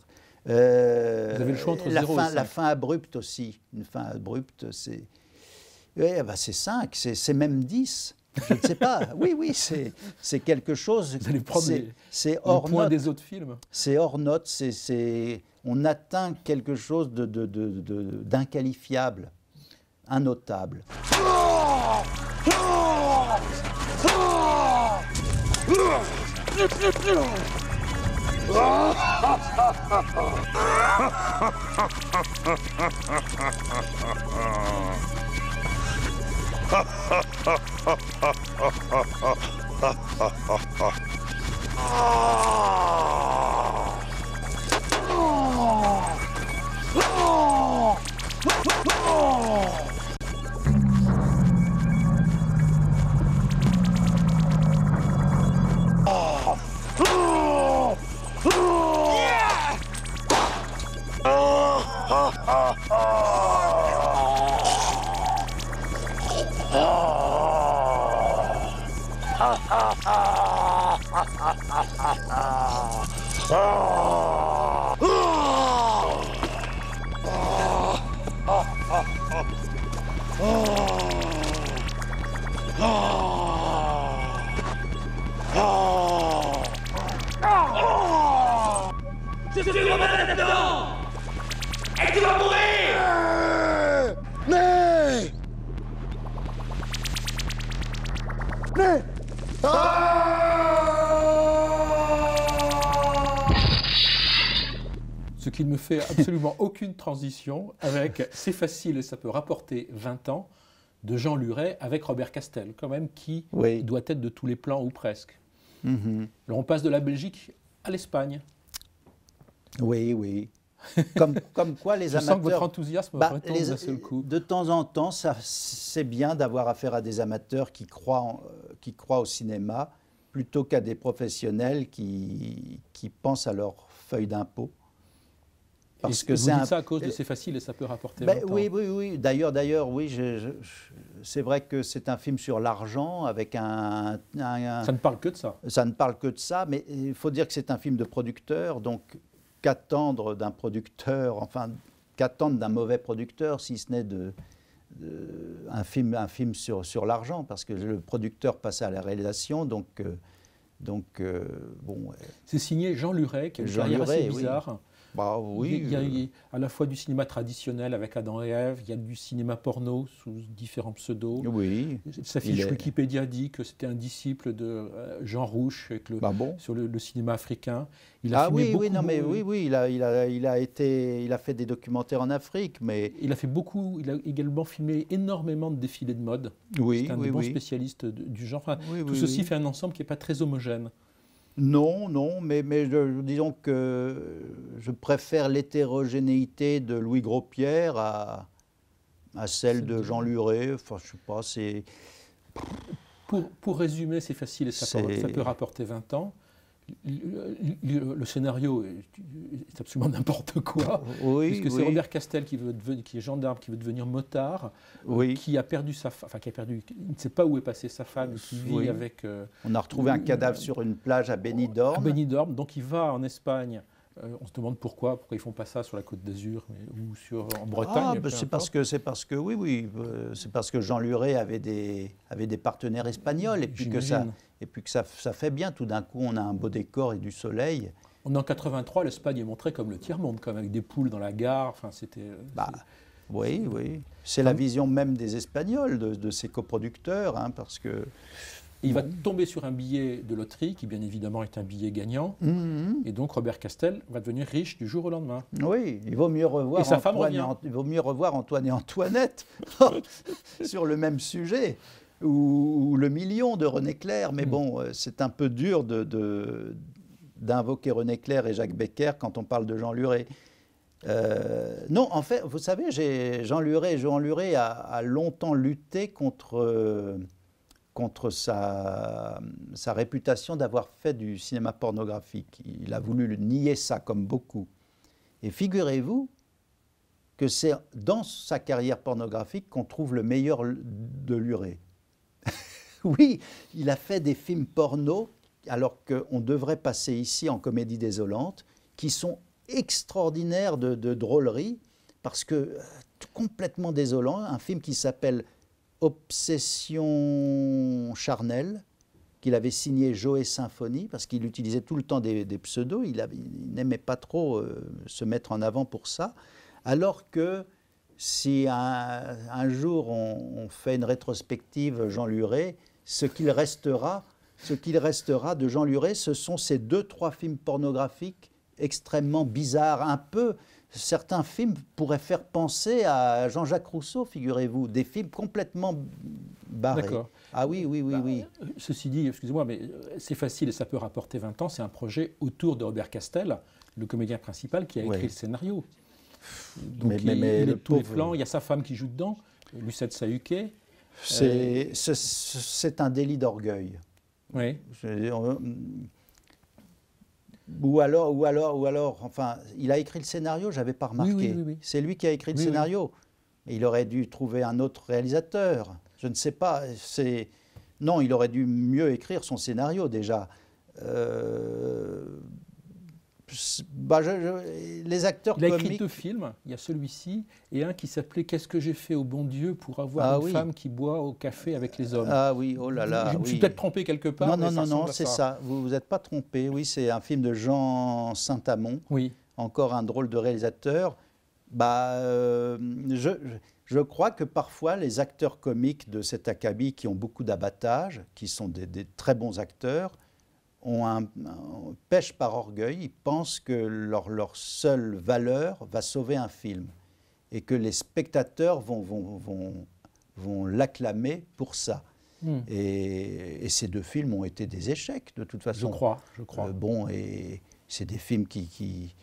Speaker 11: Euh,
Speaker 10: Vous avez le choix entre
Speaker 11: la
Speaker 10: 0 et
Speaker 11: fin,
Speaker 10: 5.
Speaker 11: La fin abrupte aussi. Une fin abrupte, c'est. Ouais, bah c'est 5, c'est c'est même 10. Je ne sais pas. Oui, oui, c'est c'est quelque chose.
Speaker 10: Vous allez prendre
Speaker 11: c'est- hors
Speaker 10: points
Speaker 11: note.
Speaker 10: des autres films.
Speaker 11: C'est hors note. c'est- c'est- on atteint quelque chose de- de- de- de- d'inqualifiable, innotable.
Speaker 15: Je
Speaker 10: absolument aucune transition avec C'est facile et ça peut rapporter 20 ans de Jean Luret avec Robert Castel, quand même, qui
Speaker 11: Oui.
Speaker 10: doit être de tous les plans ou presque.
Speaker 11: Mhm.
Speaker 10: Alors on passe de la Belgique à l'Espagne.
Speaker 11: Oui, oui. Comme, comme quoi les
Speaker 10: Je sens que
Speaker 11: amateurs.
Speaker 10: votre enthousiasme
Speaker 11: Bah,
Speaker 10: retombe d'un seul coup.
Speaker 11: De temps en temps, c'est bien d'avoir affaire à des amateurs qui croient, en- euh, qui croient au cinéma plutôt qu'à des professionnels qui, qui pensent à leur feuille d'impôt.
Speaker 10: Parce que
Speaker 11: c'est un-
Speaker 10: ça à cause de C'est facile et ça peut rapporter
Speaker 11: Ben
Speaker 10: 20 ans.
Speaker 11: oui, oui, oui. D'ailleurs, d'ailleurs, oui. c'est vrai que c'est un film sur l'argent avec un, un-
Speaker 10: Ça ne parle que de ça.
Speaker 11: Ça ne parle que de ça, mais il faut dire que c'est un film de producteur, donc qu'attendre d'un producteur, enfin qu'attendre d'un mauvais producteur, si ce n'est de, de- un film, un film sur, sur l'argent, parce que le producteur passe à la réalisation, donc, euh, donc euh, bon.
Speaker 10: C'est signé Jean Luret, qui a une
Speaker 11: Jean
Speaker 10: carrière assez
Speaker 11: oui. Bah oui.
Speaker 10: Il y a,
Speaker 11: euh,
Speaker 10: il y a à la fois du cinéma traditionnel avec Adam et Ève, il y a du cinéma porno sous différents pseudos.
Speaker 11: Oui.
Speaker 10: Sa fiche
Speaker 11: est-
Speaker 10: Wikipédia dit que c'était un disciple de euh, Jean Rouche avec le, sur le, le cinéma africain. Il a
Speaker 11: ah oui, oui, non, mais oui, oui, il a, il a, il a été, il a fait des documentaires en Afrique, mais
Speaker 10: Il a fait beaucoup, il a également filmé énormément de défilés de mode.
Speaker 11: Oui,
Speaker 10: C'est un
Speaker 11: oui,
Speaker 10: des bons
Speaker 11: oui.
Speaker 10: spécialistes de- du genre. Enfin, tout ceci fait un ensemble qui n'est pas très homogène.
Speaker 11: Non, non, mais, mais je- disons que je préfère l'hétérogénéité de Louis Gros-Pierre à, à celle de Jean Luret. Enfin, je sais pas, c'est.
Speaker 10: Pour, pour résumer, c'est facile et ça peut,
Speaker 11: C'est-
Speaker 10: ça peut rapporter 20 ans. Le, scénario est, absolument n'importe quoi.
Speaker 11: Oui,
Speaker 10: puisque c'est. Robert Castel qui, veut devenir- qui est gendarme, qui veut devenir motard, euh, qui a perdu sa fa- enfin qui a perdu, il ne sait pas où est passée sa femme, qui vit avec. euh,
Speaker 11: On a retrouvé un cadavre sur une plage à Benidorm.
Speaker 10: à Benidorm. Donc il va en Espagne. Euh, on se demande pourquoi, pourquoi ils font pas ça sur la Côte d'Azur ou sur en Bretagne.
Speaker 11: Ah, bah, c'est parce que c'est parce que oui, oui, euh, c'est parce que Jean Luret avait des avait des partenaires espagnols et puis que ça et puis que ça, ça fait bien. Tout d'un coup, on a un beau décor et du soleil.
Speaker 10: On est en 83, l'Espagne est montrée comme le tiers-monde, comme avec des poules dans la gare. Enfin, c'était. euh,
Speaker 11: Bah, Oui, oui. C'est la vision même des Espagnols, de, de ces coproducteurs, hein, parce que.
Speaker 10: Il va tomber sur un billet de loterie qui, bien évidemment, est un billet gagnant.
Speaker 11: Mhm.
Speaker 10: Et donc, Robert Castel va devenir riche du jour au lendemain.
Speaker 11: Oui, il vaut mieux revoir,
Speaker 10: Et sa femme
Speaker 11: Antoine, et. Ant- il vaut mieux revoir Antoine et Antoinette sur le même sujet, ou, ou le million de René Clair. Mais bon, euh, c'est un peu dur de- de- d'invoquer René Clair et Jacques Becker quand on parle de Jean Luret. Euh, non, en fait, vous savez, Jean Luret, Jean Luret a, a longtemps lutté contre, euh, contre sa, réputation d'avoir fait du cinéma pornographique. Il a voulu nier ça comme beaucoup. Et figurez-vous que c'est dans sa carrière pornographique qu'on trouve le meilleur de Luret. oui, il a fait des films porno, alors qu'on devrait passer ici en comédie désolante, qui sont extraordinaires de, de drôlerie, parce que euh, complètement désolant, un film qui s'appelle Obsession charnelle, qu'il avait signé Joe Symphonie, parce qu'il utilisait tout le temps des, pseudos, il, n'aimait pas trop euh, se mettre en avant pour ça, alors que si un, jour on, fait une rétrospective Jean Luret, ce qu'il restera, ce qu'il restera de Jean Luret, ce sont ces deux, trois films pornographiques extrêmement bizarres, un peu. Certains films pourraient faire penser à Jean-Jacques Rousseau, figurez-vous, des films complètement barrés.
Speaker 10: D'accord.
Speaker 11: Ah oui, oui, oui, oui.
Speaker 10: Euh, Ceci dit, excusez-moi, mais euh, c'est facile et ça peut rapporter 20 ans. C'est un projet autour de Robert Castel, le comédien principal qui a écrit
Speaker 11: Oui.
Speaker 10: le scénario. Donc
Speaker 11: Mais-
Speaker 10: il,
Speaker 11: mais- mais
Speaker 10: il
Speaker 11: le
Speaker 10: est tous les
Speaker 11: pauvre-
Speaker 10: flancs. Il y a sa femme qui joue dedans, Lucette Sahuquet.
Speaker 11: C'est c'est un délit d'orgueil.
Speaker 10: Oui.
Speaker 11: Je- on- Ou alors, ou alors, ou alors, enfin, il a écrit le scénario, j'avais pas remarqué.
Speaker 10: oui, oui, oui.
Speaker 11: C'est lui qui a écrit le scénario. Et il aurait dû trouver un autre réalisateur. Je ne sais pas. C'est non, il aurait dû mieux écrire son scénario déjà. Euh, bah, je- je- les acteurs
Speaker 10: Il a écrit deux films. Il y a celui-ci et un qui s'appelait Qu'est-ce que j'ai fait au bon Dieu pour avoir
Speaker 11: Ah
Speaker 10: une
Speaker 11: oui.
Speaker 10: femme qui boit au café avec les hommes
Speaker 11: Ah oui, oh là là.
Speaker 10: Je me suis
Speaker 11: oui.
Speaker 10: peut-être trompé quelque part.
Speaker 11: Non,
Speaker 10: mais
Speaker 11: non, non, non, c'est ça. Vous vous êtes pas trompé. Oui, c'est un film de Jean Saint-Amont.
Speaker 10: Oui.
Speaker 11: Encore un drôle de réalisateur. Bah, euh, je, je crois que parfois les acteurs comiques de cet acabit qui ont beaucoup d'abattage, qui sont des, des très bons acteurs, ont un, un- pêchent par orgueil. Ils pensent que leur, leur seule valeur va sauver un film et que les spectateurs vont, vont, vont, vont l'acclamer pour ça.
Speaker 10: Hmm.
Speaker 11: Et, et ces deux films ont été des échecs, de toute façon.
Speaker 10: Je crois, je crois.
Speaker 11: Euh, bon, et c'est des films qui, qui,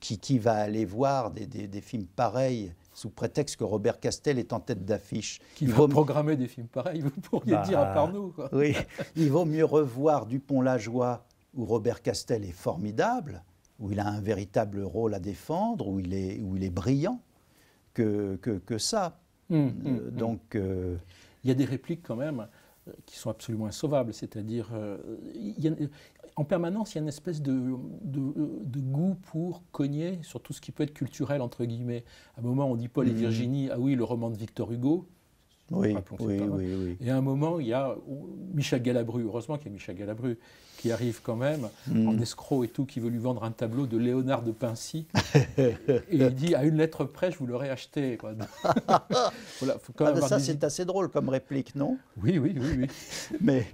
Speaker 11: qui, qui va aller voir des, des- des films pareils sous prétexte que Robert Castel est en tête d'affiche.
Speaker 10: Qui
Speaker 11: Il
Speaker 10: va
Speaker 11: vaut-
Speaker 10: programmer des films pareils, vous pourriez
Speaker 11: Bah,
Speaker 10: dire à part nous. quoi.
Speaker 11: Oui, il vaut mieux revoir Dupont-Lajoie, où Robert Castel est formidable, où il a un véritable rôle à défendre, où il est, où il est brillant, que, que, que ça.
Speaker 10: Hum,
Speaker 11: Euh,
Speaker 10: hum, hum.
Speaker 11: donc, euh,
Speaker 10: Il y a des répliques quand même euh, qui sont absolument insauvables. C'est-à-dire, euh, il en permanence, il y a une espèce de, de, de goût pour cogner sur tout ce qui peut être culturel, entre guillemets. À un moment, on dit Paul et
Speaker 11: Mhm.
Speaker 10: Virginie, ah oui, le roman de Victor Hugo.
Speaker 11: Oui, oui, oui, oui.
Speaker 10: Et à un moment, il y a Michel Galabru, heureusement qu'il y a Michel Galabru, qui arrive quand même,
Speaker 11: Mhm.
Speaker 10: en escroc et tout, qui veut lui vendre un tableau de Léonard de Pincy. et il dit, à une lettre près, je vous l'aurais acheté. quoi. voilà, faut quand
Speaker 11: ah,
Speaker 10: même
Speaker 11: ça,
Speaker 10: des
Speaker 11: c'est assez drôle comme réplique, non?
Speaker 10: Oui, oui, oui, oui.
Speaker 11: Mais.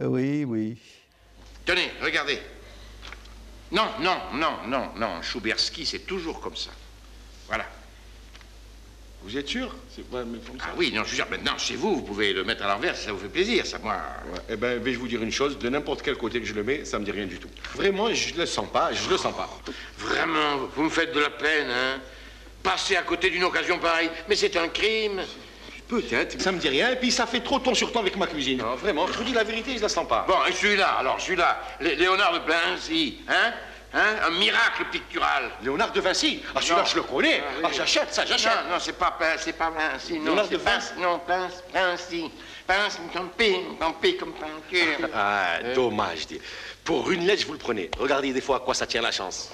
Speaker 11: oui, oui.
Speaker 21: Tenez, regardez. Non, non, non, non, non. Chouberski, c'est toujours comme ça. Voilà.
Speaker 9: Vous êtes sûr? C'est pas.
Speaker 21: Ah oui, non, je suis sûr. Maintenant, chez vous, vous pouvez le mettre à l'envers si ça vous fait plaisir. Ça, moi.
Speaker 9: Ouais, Eh ben, vais-je vous dire une chose, de n'importe quel côté que je le mets, ça me dit rien du tout. Vraiment, je le sens pas, je le sens pas.
Speaker 21: Vraiment, vous me faites de la peine, hein Passer à côté d'une occasion pareille, mais c'est un crime.
Speaker 9: Peut-être, ça me dit rien, et puis ça fait trop ton sur ton avec ma cuisine. Non, vraiment, je vous dis la vérité, je la sens pas.
Speaker 21: Bon, et celui-là, alors, celui-là, Lé- Léonard de Vinci, hein? Hein? Un miracle pictural.
Speaker 9: Léonard de Vinci Ah, celui-là, je le connais.
Speaker 21: oui.
Speaker 9: Ah, j'achète ça, j'achète.
Speaker 21: Non, non, c'est pas, Pin- c'est pas Vinci, non.
Speaker 9: Léonard de
Speaker 21: Vinci. Non, Vinci, Vinci. Vinci, tant pis, comme peinture.
Speaker 9: Ah,
Speaker 21: Euh.
Speaker 9: dommage. dis. Pour une lettre, je vous le prenez. Regardez des fois à quoi ça tient la chance.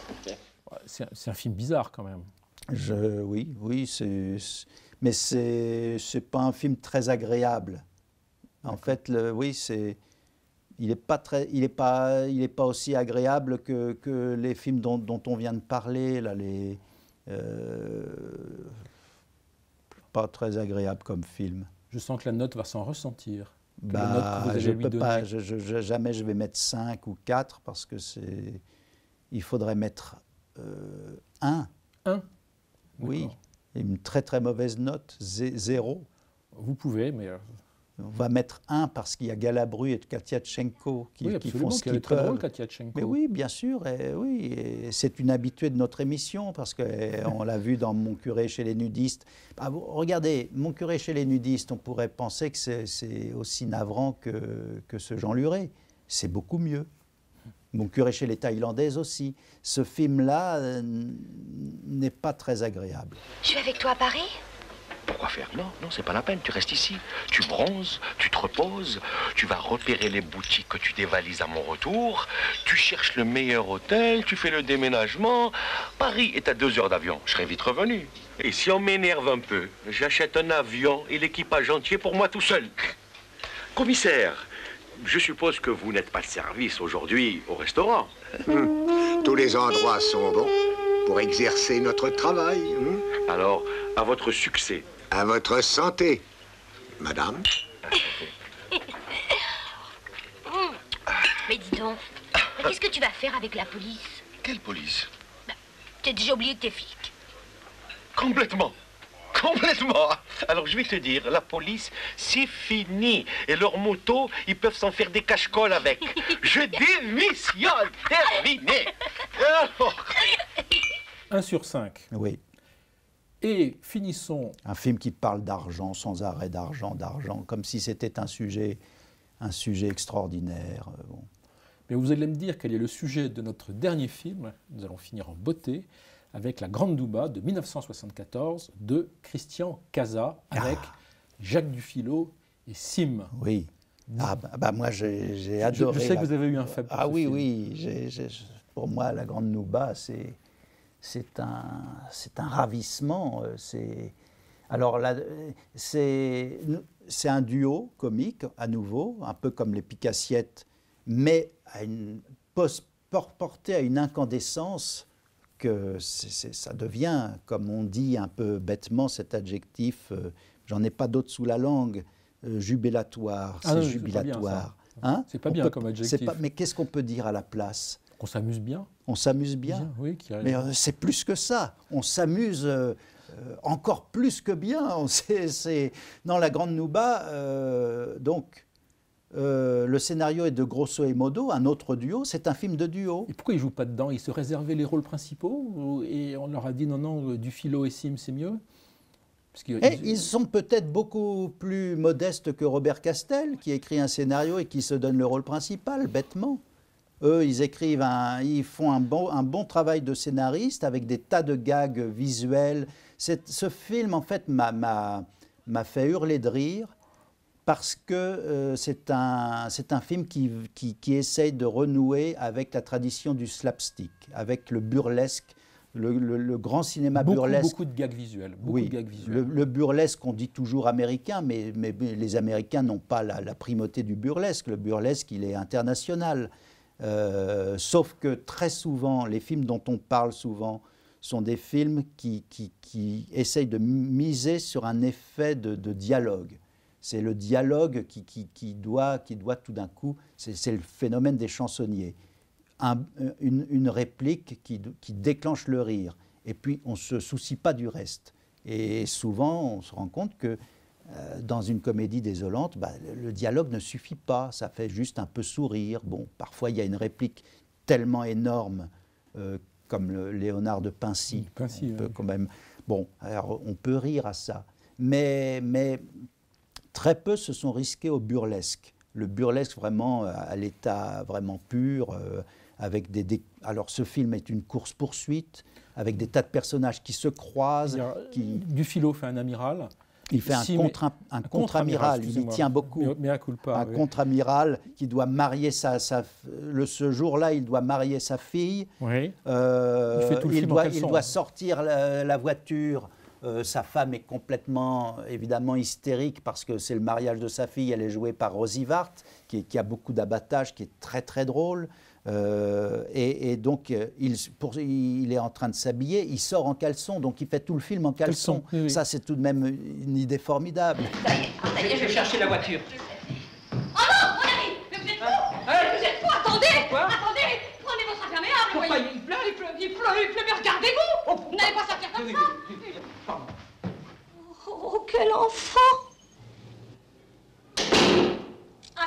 Speaker 10: C'est un- c'est un film bizarre quand même.
Speaker 11: Je, oui, oui, c'est- mais c'est, c'est pas un film très agréable. En fait, le, oui, c'est, il n'est pas très, il est pas, il est pas aussi agréable que, que les films dont, dont on vient de parler là, les, euh, pas très agréable comme film.
Speaker 10: Je sens que la note va s'en ressentir.
Speaker 11: Bah,
Speaker 10: que
Speaker 11: je peux
Speaker 10: donner.
Speaker 11: pas, je- je- je- jamais je vais mettre 5 ou 4 parce que c'est. Il faudrait mettre 1.
Speaker 10: 1
Speaker 11: Oui. Une très très mauvaise note, 0.
Speaker 10: Vous pouvez, mais. euh,
Speaker 11: On va mettre 1 parce qu'il y a Galabru et Katiatchenko qui,
Speaker 10: Oui,
Speaker 11: qui font ce qu'ils
Speaker 10: très
Speaker 11: peuvent.
Speaker 10: drôle, Katiatchenko.
Speaker 11: Mais oui, bien sûr, et oui, et c'est une habituée de notre émission parce qu'on l'a vu dans Mon curé chez les nudistes. Ah, vous- regardez, Mon curé chez les nudistes, on pourrait penser que c'est- aussi navrant que, que ce Jean Luret. C'est beaucoup mieux. Mon curé chez les Thaïlandaises aussi. Ce film-là euh, n'est pas très agréable.
Speaker 2: Je suis avec toi à Paris?
Speaker 21: Pourquoi faire? Non, non, c'est pas la peine. Tu restes ici. Tu bronzes, tu te reposes, tu vas repérer les boutiques que tu dévalises à mon retour, tu cherches le meilleur hôtel, tu fais le déménagement. Paris est à deux heures d'avion. Je serai vite revenu. Et si on m'énerve un peu, j'achète un avion et l'équipage entier pour moi tout seul. Commissaire, je suppose que vous n'êtes pas de service aujourd'hui au restaurant.
Speaker 22: Tous les endroits sont bons pour exercer notre travail. hein.
Speaker 21: Alors, à votre succès.
Speaker 22: À votre santé, madame.
Speaker 15: Mais dis donc, qu'est-ce que tu vas faire avec la police?
Speaker 21: Quelle police?
Speaker 15: T'as déjà oublié tes flics.
Speaker 21: Complètement. Complètement. Alors je vais te dire, la police, c'est fini. Et leurs motos, ils peuvent s'en faire des cache-colles avec. Je démissionne. Terminé. Alors,
Speaker 10: 1 sur 5.
Speaker 11: Oui.
Speaker 10: Et finissons.
Speaker 11: Un film qui parle d'argent, sans arrêt d'argent, d'argent, comme si c'était un sujet, un sujet extraordinaire. euh, bon.
Speaker 10: Mais vous allez me dire quel est le sujet de notre dernier film. Nous allons finir en beauté avec La Grande Douba de 1974 de Christian Casa avec Jacques Dufilo et Sim.
Speaker 11: Oui. Ah bah, bah, moi j'ai
Speaker 10: Je-
Speaker 11: adoré.
Speaker 10: je sais
Speaker 11: la-
Speaker 10: que vous avez eu un faible
Speaker 11: Ah oui
Speaker 10: film.
Speaker 11: oui. pour moi la grande Nouba c'est un un ravissement. euh, C'est alors là c'est un duo comique à nouveau un peu comme les Picassiettes mais à une porté à une incandescence que ça devient, comme on dit un peu bêtement cet adjectif, euh, j'en ai pas d'autre sous la langue, euh, jubilatoire.
Speaker 10: Ah
Speaker 11: c'est
Speaker 10: non, c'est pas bien,
Speaker 11: jubilatoire. Hein?
Speaker 10: C'est pas bien
Speaker 11: peut-
Speaker 10: comme adjectif.
Speaker 11: pas- mais qu'est-ce qu'on peut dire à la place?
Speaker 10: On s'amuse bien.
Speaker 11: On s'amuse bien.
Speaker 10: Bien, oui, a-
Speaker 11: Mais euh, c'est plus que ça. On s'amuse encore plus que bien. On- c'est- c'est- Dans La Grande Nouba, donc, euh, le scénario est de Grosso et Modo, un autre duo. C'est un film de duo.
Speaker 10: Et pourquoi ils jouent pas dedans? Ils se réservaient les rôles principaux et on leur a dit non, non, euh, Dufilo et Sim, c'est mieux?
Speaker 11: Et ils sont peut-être beaucoup plus modestes que Robert Castel, qui écrit un scénario et qui se donne le rôle principal, bêtement. Eux, ils écrivent, un, ils font un bon, un bon travail de scénariste avec des tas de gags visuels. Ce film, en fait, m'a fait hurler de rire parce que euh, c'est un, un film qui, qui, qui essaye de renouer avec la tradition du slapstick, avec le burlesque, le, le- le grand cinéma
Speaker 10: beaucoup,
Speaker 11: burlesque.
Speaker 10: beaucoup de gags visuels. Beaucoup
Speaker 11: Oui,
Speaker 10: de gags visuels.
Speaker 11: le, le burlesque, on dit toujours américain, mais, mais- mais les Américains n'ont pas la, la primauté du burlesque. Le burlesque, il est international. Euh, sauf que très souvent, les films dont on parle souvent sont des films qui, qui- qui essayent de miser sur un effet de, de dialogue. C'est le dialogue qui, qui- qui doit, qui doit tout d'un coup, c'est le phénomène des chansonniers. Un- une, une réplique qui, qui déclenche le rire. Et puis, on ne se soucie pas du reste. Et souvent, on se rend compte que euh, dans une comédie désolante, bah, le, le dialogue ne suffit pas. Ça fait juste un peu sourire. Bon, parfois, il y a une réplique tellement énorme, euh, comme le Léonard de Pincy.
Speaker 10: Pincy,
Speaker 11: on peut
Speaker 10: oui.
Speaker 11: quand même. Bon, alors, on peut rire à ça. Mais, mais très peu se sont risqués au burlesque. Le burlesque vraiment euh, à l'état vraiment pur, euh, avec des, des- Alors ce film est une course-poursuite, avec des tas de personnages qui se croisent, qui...
Speaker 10: Dufilo fait un amiral.
Speaker 11: Il fait un, contre, contre-amiral, il y tient beaucoup.
Speaker 10: Mais- culpa,
Speaker 11: un
Speaker 10: oui.
Speaker 11: contre-amiral qui doit marier sa... sa le, ce jour-là, il doit marier sa fille.
Speaker 10: Oui.
Speaker 11: Euh,
Speaker 10: Il fait tout le
Speaker 11: doit, il doit
Speaker 10: hein.
Speaker 11: sortir la, la voiture Euh, sa femme est complètement, évidemment, hystérique parce que c'est le mariage de sa fille. Elle est jouée par Rosie Vart, qui, qui a beaucoup d'abattage, qui est très très drôle. Euh, et, et donc, euh, il, pour- il est en train de s'habiller, il sort en caleçon, donc il fait tout le film en caleçon.
Speaker 10: oui, oui.
Speaker 11: Ça, c'est tout de même une idée formidable.
Speaker 15: Ça y est, ça y est, je vais chercher la voiture. Oh non, mon ami Mais vous êtes fou Mais Vous êtes fou Attendez Attendez Prenez votre imperméable
Speaker 23: Pourquoi
Speaker 15: voyez.
Speaker 23: il pleut, il pleut, il pleut, il pleut, mais regardez-vous
Speaker 15: Vous n'allez pas sortir comme ça Oh, quel enfant! Un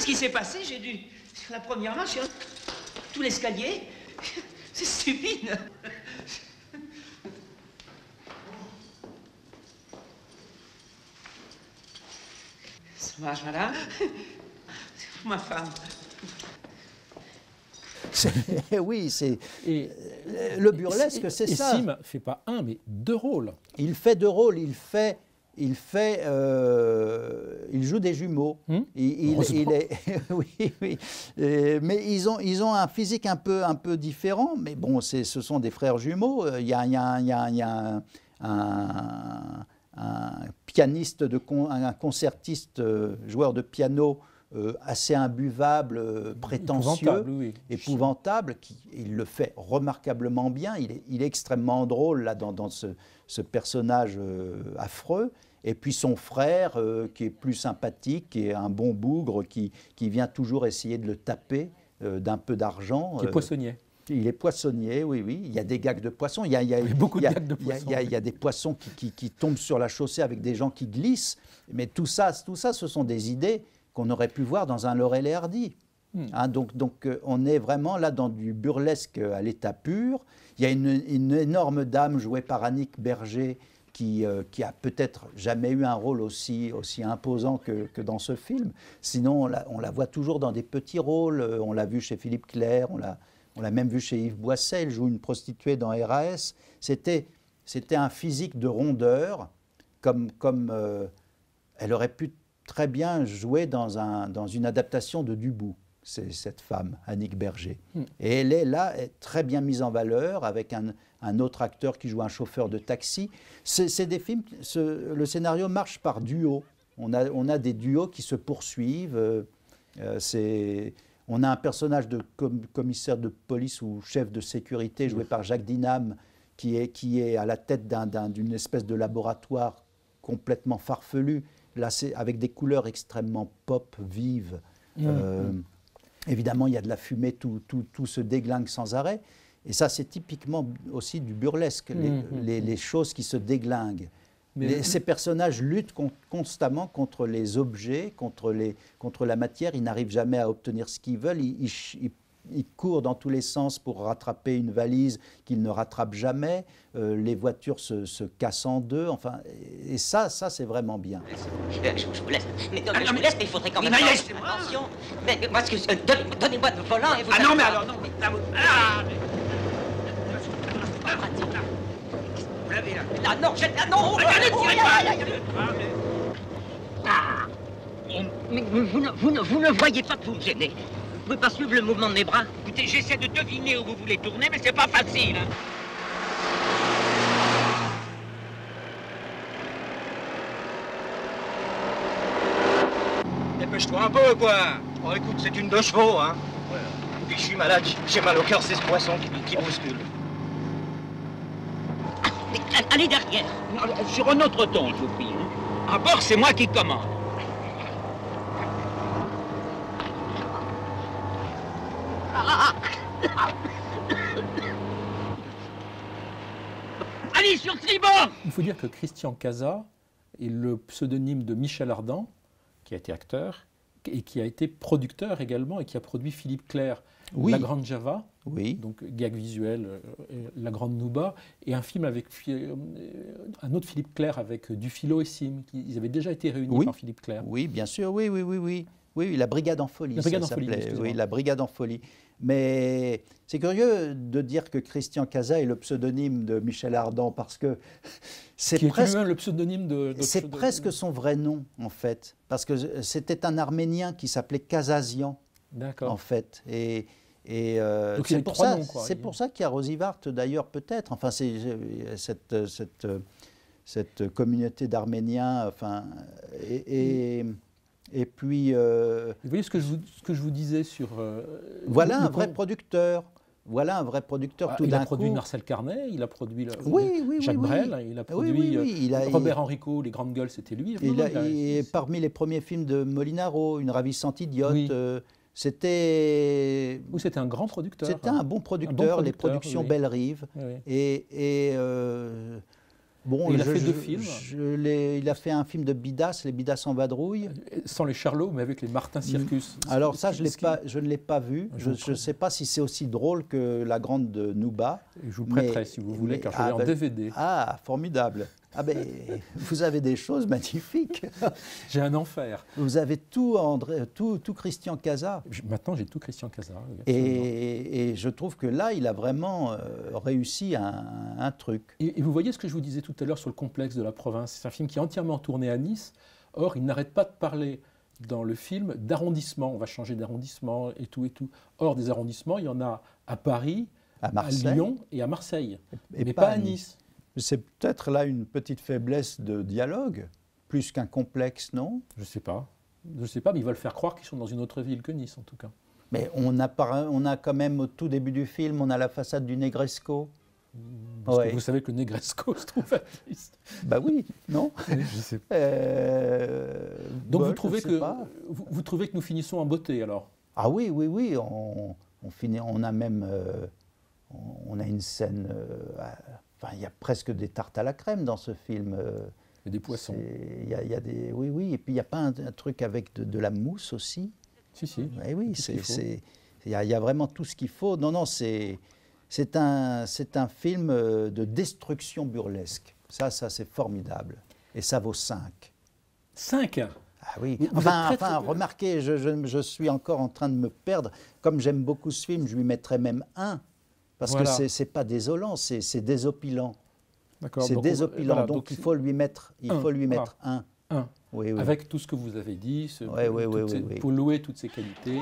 Speaker 23: ce qui s'est passé, j'ai dû... Sur la première marche, sur tout l'escalier, c'est stupide. Ça marche, madame? C'est pour ma femme.
Speaker 11: Oui, c'est le burlesque, c'est
Speaker 10: et
Speaker 11: ça.
Speaker 10: Sim fait pas un, mais deux rôles.
Speaker 11: Il fait deux rôles. Il fait, il fait, euh, il joue des jumeaux. Il, il-
Speaker 10: Heureusement.
Speaker 11: il est, oui, oui. Mais ils ont, ils ont un physique un peu, un peu différent. Mais bon, c'est, ce sont des frères jumeaux. Euh, Il y a, il y a- il y a- il y a un, un- pianiste de con- un concertiste, euh, joueur de piano. euh, assez imbuvable, prétentieux,
Speaker 10: Épouvantable, oui.
Speaker 11: épouvantable, qui, il le fait remarquablement bien. Il est, extrêmement drôle là dans, dans ce, ce personnage affreux. Et puis son frère, euh, qui est plus sympathique, qui est un bon bougre, qui, qui vient toujours essayer de le taper euh, d'un peu d'argent.
Speaker 10: Qui est
Speaker 11: euh,
Speaker 10: poissonnier.
Speaker 11: il est poissonnier, oui, oui. Il y a des gags de poissons. Il y a, il y a-
Speaker 10: beaucoup
Speaker 11: il
Speaker 10: de gags de poissons.
Speaker 11: il y a- il y a des poissons qui, qui- qui tombent sur la chaussée avec des gens qui glissent. Mais tout ça, tout ça ce sont des idées qu'on aurait pu voir dans un Laurel et Hardy.
Speaker 10: Hmm.
Speaker 11: Hein, donc, donc euh, on est vraiment là dans du burlesque à l'état pur. Il y a une, une énorme dame jouée par Annick Berger qui, euh, qui a peut-être jamais eu un rôle aussi, aussi imposant que, que dans ce film. Sinon, on la, on la voit toujours dans des petits rôles. Euh, On l'a vu chez Philippe Clair, on l'a, on l'a même vu chez Yves Boisset. Elle joue une prostituée dans RAS. C'était, c'était un physique de rondeur, comme, comme euh, elle aurait pu très bien jouer dans, un, dans une adaptation de Dubout, c'est cette femme, Annick Berger.
Speaker 10: Hmm.
Speaker 11: Et elle est là, très bien mise en valeur, avec un, un autre acteur qui joue un chauffeur de taxi. C'est des films, ce- le scénario marche par duo. On a, on a des duos qui se poursuivent. euh, euh, c'est- on a un personnage de com- commissaire de police ou chef de sécurité joué par Jacques Dinam, qui est, qui est à la tête d'un- d'un- d'une espèce de laboratoire complètement farfelu, là avec des couleurs extrêmement pop, vives.
Speaker 10: Mmh,
Speaker 11: Euh,
Speaker 10: mmh.
Speaker 11: Évidemment, il y a de la fumée, tout, tout, tout se déglingue sans arrêt. Et ça, c'est typiquement aussi du burlesque, les,
Speaker 10: Mmh, mmh,
Speaker 11: les- les choses qui se déglinguent.
Speaker 10: Mais-
Speaker 11: Les- ces personnages luttent con- constamment contre les objets, contre, les, contre la matière. Ils n'arrivent jamais à obtenir ce qu'ils veulent. Ils, ils ch- ils- ils courent dans tous les sens pour rattraper une valise qu'ils ne rattrapent jamais. Euh, les voitures se, se cassent en deux. Enfin, et ça, ça c'est vraiment bien.
Speaker 15: Euh, Je, je vous laisse. Mais,
Speaker 23: Ah,
Speaker 15: je vous
Speaker 23: mais-
Speaker 15: laisse, mais il faudrait quand même.
Speaker 23: Mais laissez-moi.
Speaker 15: Attention. Mais, mais parce que. euh, donnez- Donnez-moi le volant et vous.
Speaker 23: Ah non, mais alors, non, mais. ah, vous- Vous l'avez là.
Speaker 15: Ah non, je. Ah non
Speaker 23: Regardez,
Speaker 15: oh,
Speaker 23: tirez pas. Ah, mais-
Speaker 15: vous, ne, vous, ne, vous ne voyez pas que vous me gênez. Vous pouvez pas suivre le mouvement de mes bras
Speaker 23: Écoutez, j'essaie de deviner où vous voulez tourner, mais c'est pas facile. hein. Dépêche-toi un peu, quoi. Oh, écoute, c'est une deux chevaux, hein. Puis je suis malade, j'ai mal au cœur, c'est ce poisson qui, qui bouscule.
Speaker 15: Allez derrière.
Speaker 23: Sur un autre ton, je vous prie. hein. À bord, c'est moi qui commande.
Speaker 15: Allez sur tribord
Speaker 10: Il faut dire que Christian Casa est le pseudonyme de Michel Ardan, qui a été acteur et qui a été producteur également et qui a produit Philippe Clair,
Speaker 11: Oui.
Speaker 10: La Grande Java,
Speaker 11: Oui.
Speaker 10: donc gag visuel, euh, La Grande Nouba, et un film avec euh, un autre Philippe Clair avec Dufilo et Sim. qui- Ils avaient déjà été réunis
Speaker 11: Oui.
Speaker 10: par Philippe Clair.
Speaker 11: Oui, bien sûr, oui, oui, oui, oui. Oui, la Brigade en folie.
Speaker 10: La Brigade
Speaker 11: ça
Speaker 10: en folie.
Speaker 11: Oui, la Brigade en folie. Mais c'est curieux de dire que Christian Casa est le pseudonyme de Michel Ardan parce que c'est presque,
Speaker 10: le pseudonyme de. de-
Speaker 11: c'est
Speaker 10: de-
Speaker 11: presque son vrai nom en fait, parce que c'était un Arménien qui s'appelait Kazazian
Speaker 10: D'accord.
Speaker 11: en fait. Et, et euh, c'est pour ça,
Speaker 10: noms, quoi.
Speaker 11: c'est pour ça qu'il y a Rosivart d'ailleurs peut-être. Enfin, c'est euh, cette cette cette communauté d'Arméniens. Enfin, et, et, et puis euh,
Speaker 10: Vous voyez ce que je vous, ce que je vous disais sur. euh,
Speaker 11: voilà un vrai producteur. Voilà un vrai producteur
Speaker 10: Ah,
Speaker 11: tout
Speaker 10: il a
Speaker 11: d'un
Speaker 10: produit
Speaker 11: coup.
Speaker 10: Marcel Carnet, il a produit le-
Speaker 11: Oui, oui,
Speaker 10: Jacques
Speaker 11: oui.
Speaker 10: Brel, il a produit euh,
Speaker 11: il a-
Speaker 10: Robert
Speaker 11: il-
Speaker 10: Enrico, Les Grandes Gueules, c'était lui.
Speaker 11: Il
Speaker 10: Non,
Speaker 11: a-
Speaker 10: non, il a-
Speaker 11: il est parmi les premiers films de Molinaro, Une ravissante idiote. Euh, c'était.
Speaker 10: Oui, c'était un grand producteur.
Speaker 11: C'était un bon producteur, les
Speaker 10: producteur,
Speaker 11: productions
Speaker 10: oui.
Speaker 11: Belle Rive.
Speaker 10: Oui.
Speaker 11: Et. et, euh, Bon,
Speaker 10: Et il a
Speaker 11: je-
Speaker 10: fait deux films.
Speaker 11: je il a fait un film de Bidas, Les Bidas en vadrouille.
Speaker 10: Sans les Charlots, mais avec les Martin Circus.
Speaker 11: Alors ça, je, pas, je ne l'ai pas vu.
Speaker 10: Je
Speaker 11: ne sais pas si c'est aussi drôle que La Grande de Nouba.
Speaker 10: Je vous prêterai si vous voulez, car je l'ai en
Speaker 11: ben,
Speaker 10: DVD.
Speaker 11: Ah, formidable. Ah ben, vous avez des choses magnifiques.
Speaker 10: J'ai un enfer.
Speaker 11: Vous avez tout, André, tout, tout Christian Casa.
Speaker 10: Maintenant, j'ai tout Christian Casa.
Speaker 11: Et, et je trouve que là, il a vraiment euh, réussi un, un truc.
Speaker 10: Et, et vous voyez ce que je vous disais tout à l'heure sur le complexe de la province. C'est un film qui est entièrement tourné à Nice. Or, il n'arrête pas de parler dans le film d'arrondissement. On va changer d'arrondissement et tout et tout. Or, des arrondissements, il y en a à Paris,
Speaker 11: À.
Speaker 10: Lyon et à Marseille.
Speaker 11: Et
Speaker 10: mais pas, à Nice.
Speaker 11: C'est peut-être là une petite faiblesse de dialogue, plus qu'un complexe, non?
Speaker 10: Je ne sais pas. Je ne sais pas, mais ils veulent faire croire qu'ils sont dans une autre ville que Nice, en tout cas.
Speaker 11: Mais on a, par- on a quand même au tout début du film, on a la façade du Negresco.
Speaker 10: Parce
Speaker 11: Ouais.
Speaker 10: que vous savez que le Negresco se trouve à Nice.
Speaker 11: Bah oui, non?
Speaker 10: Je sais pas.
Speaker 11: Euh,
Speaker 10: Donc vous
Speaker 11: je
Speaker 10: trouvez
Speaker 11: sais
Speaker 10: que
Speaker 11: pas.
Speaker 10: vous, vous trouvez que nous finissons en beauté alors?
Speaker 11: Ah oui, oui, oui, on, on finit, on a même, euh, on, a une scène, euh, enfin il y a presque des tartes à la crème dans ce film. euh,
Speaker 10: Il y a des poissons.
Speaker 11: Il y a, il y a des, oui, oui, et puis il n'y a pas un, un truc avec de, de la mousse aussi?
Speaker 10: Si, si.
Speaker 11: Eh oui, c'est, il y, a, il y a vraiment tout ce qu'il faut. Non, non, c'est, c'est un, c'est un film euh, de destruction burlesque. Ça, ça c'est formidable. Et ça vaut 5.
Speaker 10: 5
Speaker 11: Ah oui.
Speaker 10: Vous-
Speaker 11: Enfin,
Speaker 10: très,
Speaker 11: enfin
Speaker 10: très-
Speaker 11: remarquez, je, je- je suis encore en train de me perdre. Comme j'aime beaucoup ce film, je lui mettrais même un. Parce
Speaker 10: Voilà.
Speaker 11: que c'est, c'est pas désolant, c'est, désopilant.
Speaker 10: D'accord.
Speaker 11: C'est désopilant.
Speaker 10: voilà,
Speaker 11: donc, il faut lui mettre, il
Speaker 10: un,
Speaker 11: faut lui
Speaker 10: voilà.
Speaker 11: mettre un.
Speaker 10: Un.
Speaker 11: Oui, oui.
Speaker 10: Avec tout ce que vous avez dit, ce-
Speaker 11: Ouais,
Speaker 10: ces-
Speaker 11: ouais.
Speaker 10: pour louer toutes ces qualités.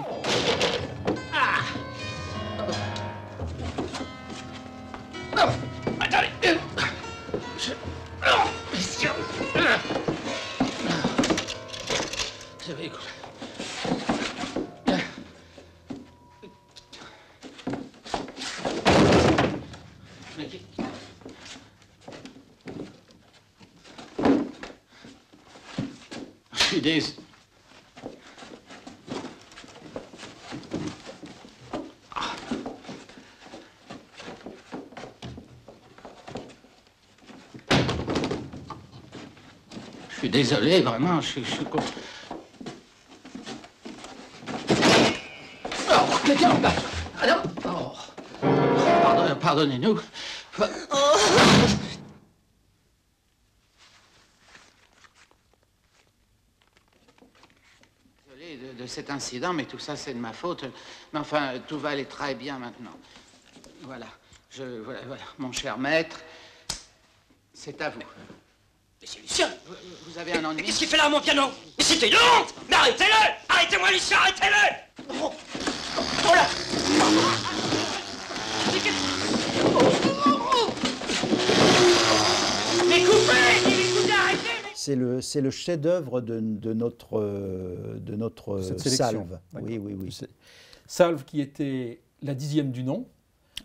Speaker 14: Désolé, vraiment, je suis... Con- Oh, quelqu'un Oh. Pardon- Pardonnez-nous. Désolé de, de cet incident, mais tout ça, c'est de ma faute. Mais enfin, tout va aller très bien maintenant. Voilà. Je, voilà, voilà. Mon cher maître, c'est à vous.
Speaker 23: Monsieur Lucien
Speaker 14: Vous, avez un ennui.
Speaker 23: Qu'est-ce qu'il fait là à mon piano? Mais c'était une honte! Mais arrêtez-le! Arrêtez-moi Lucien, arrêtez-le! Oh. oh là. Mais Mais coupez!
Speaker 11: C'est le, c'est le chef-d'œuvre de, de notre, de notre salve. Oui, oui, oui.
Speaker 10: C'est- Salve qui était la dixième du nom.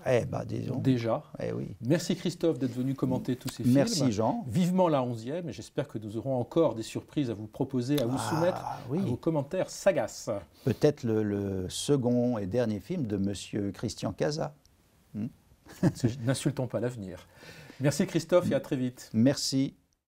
Speaker 11: Eh ben, disons.
Speaker 10: Déjà.
Speaker 11: Eh oui.
Speaker 10: Merci Christophe d'être venu commenter tous ces films.
Speaker 11: Merci, Jean.
Speaker 10: Vivement la onzième et j'espère que nous aurons encore des surprises à vous proposer, à vous
Speaker 11: Ah,
Speaker 10: soumettre,
Speaker 11: oui.
Speaker 10: à vos commentaires sagaces.
Speaker 11: Peut-être le, le second et dernier film de Monsieur Christian Casa. Hmm
Speaker 10: N'insultons pas l'avenir. Merci Christophe et à très vite.
Speaker 11: Merci.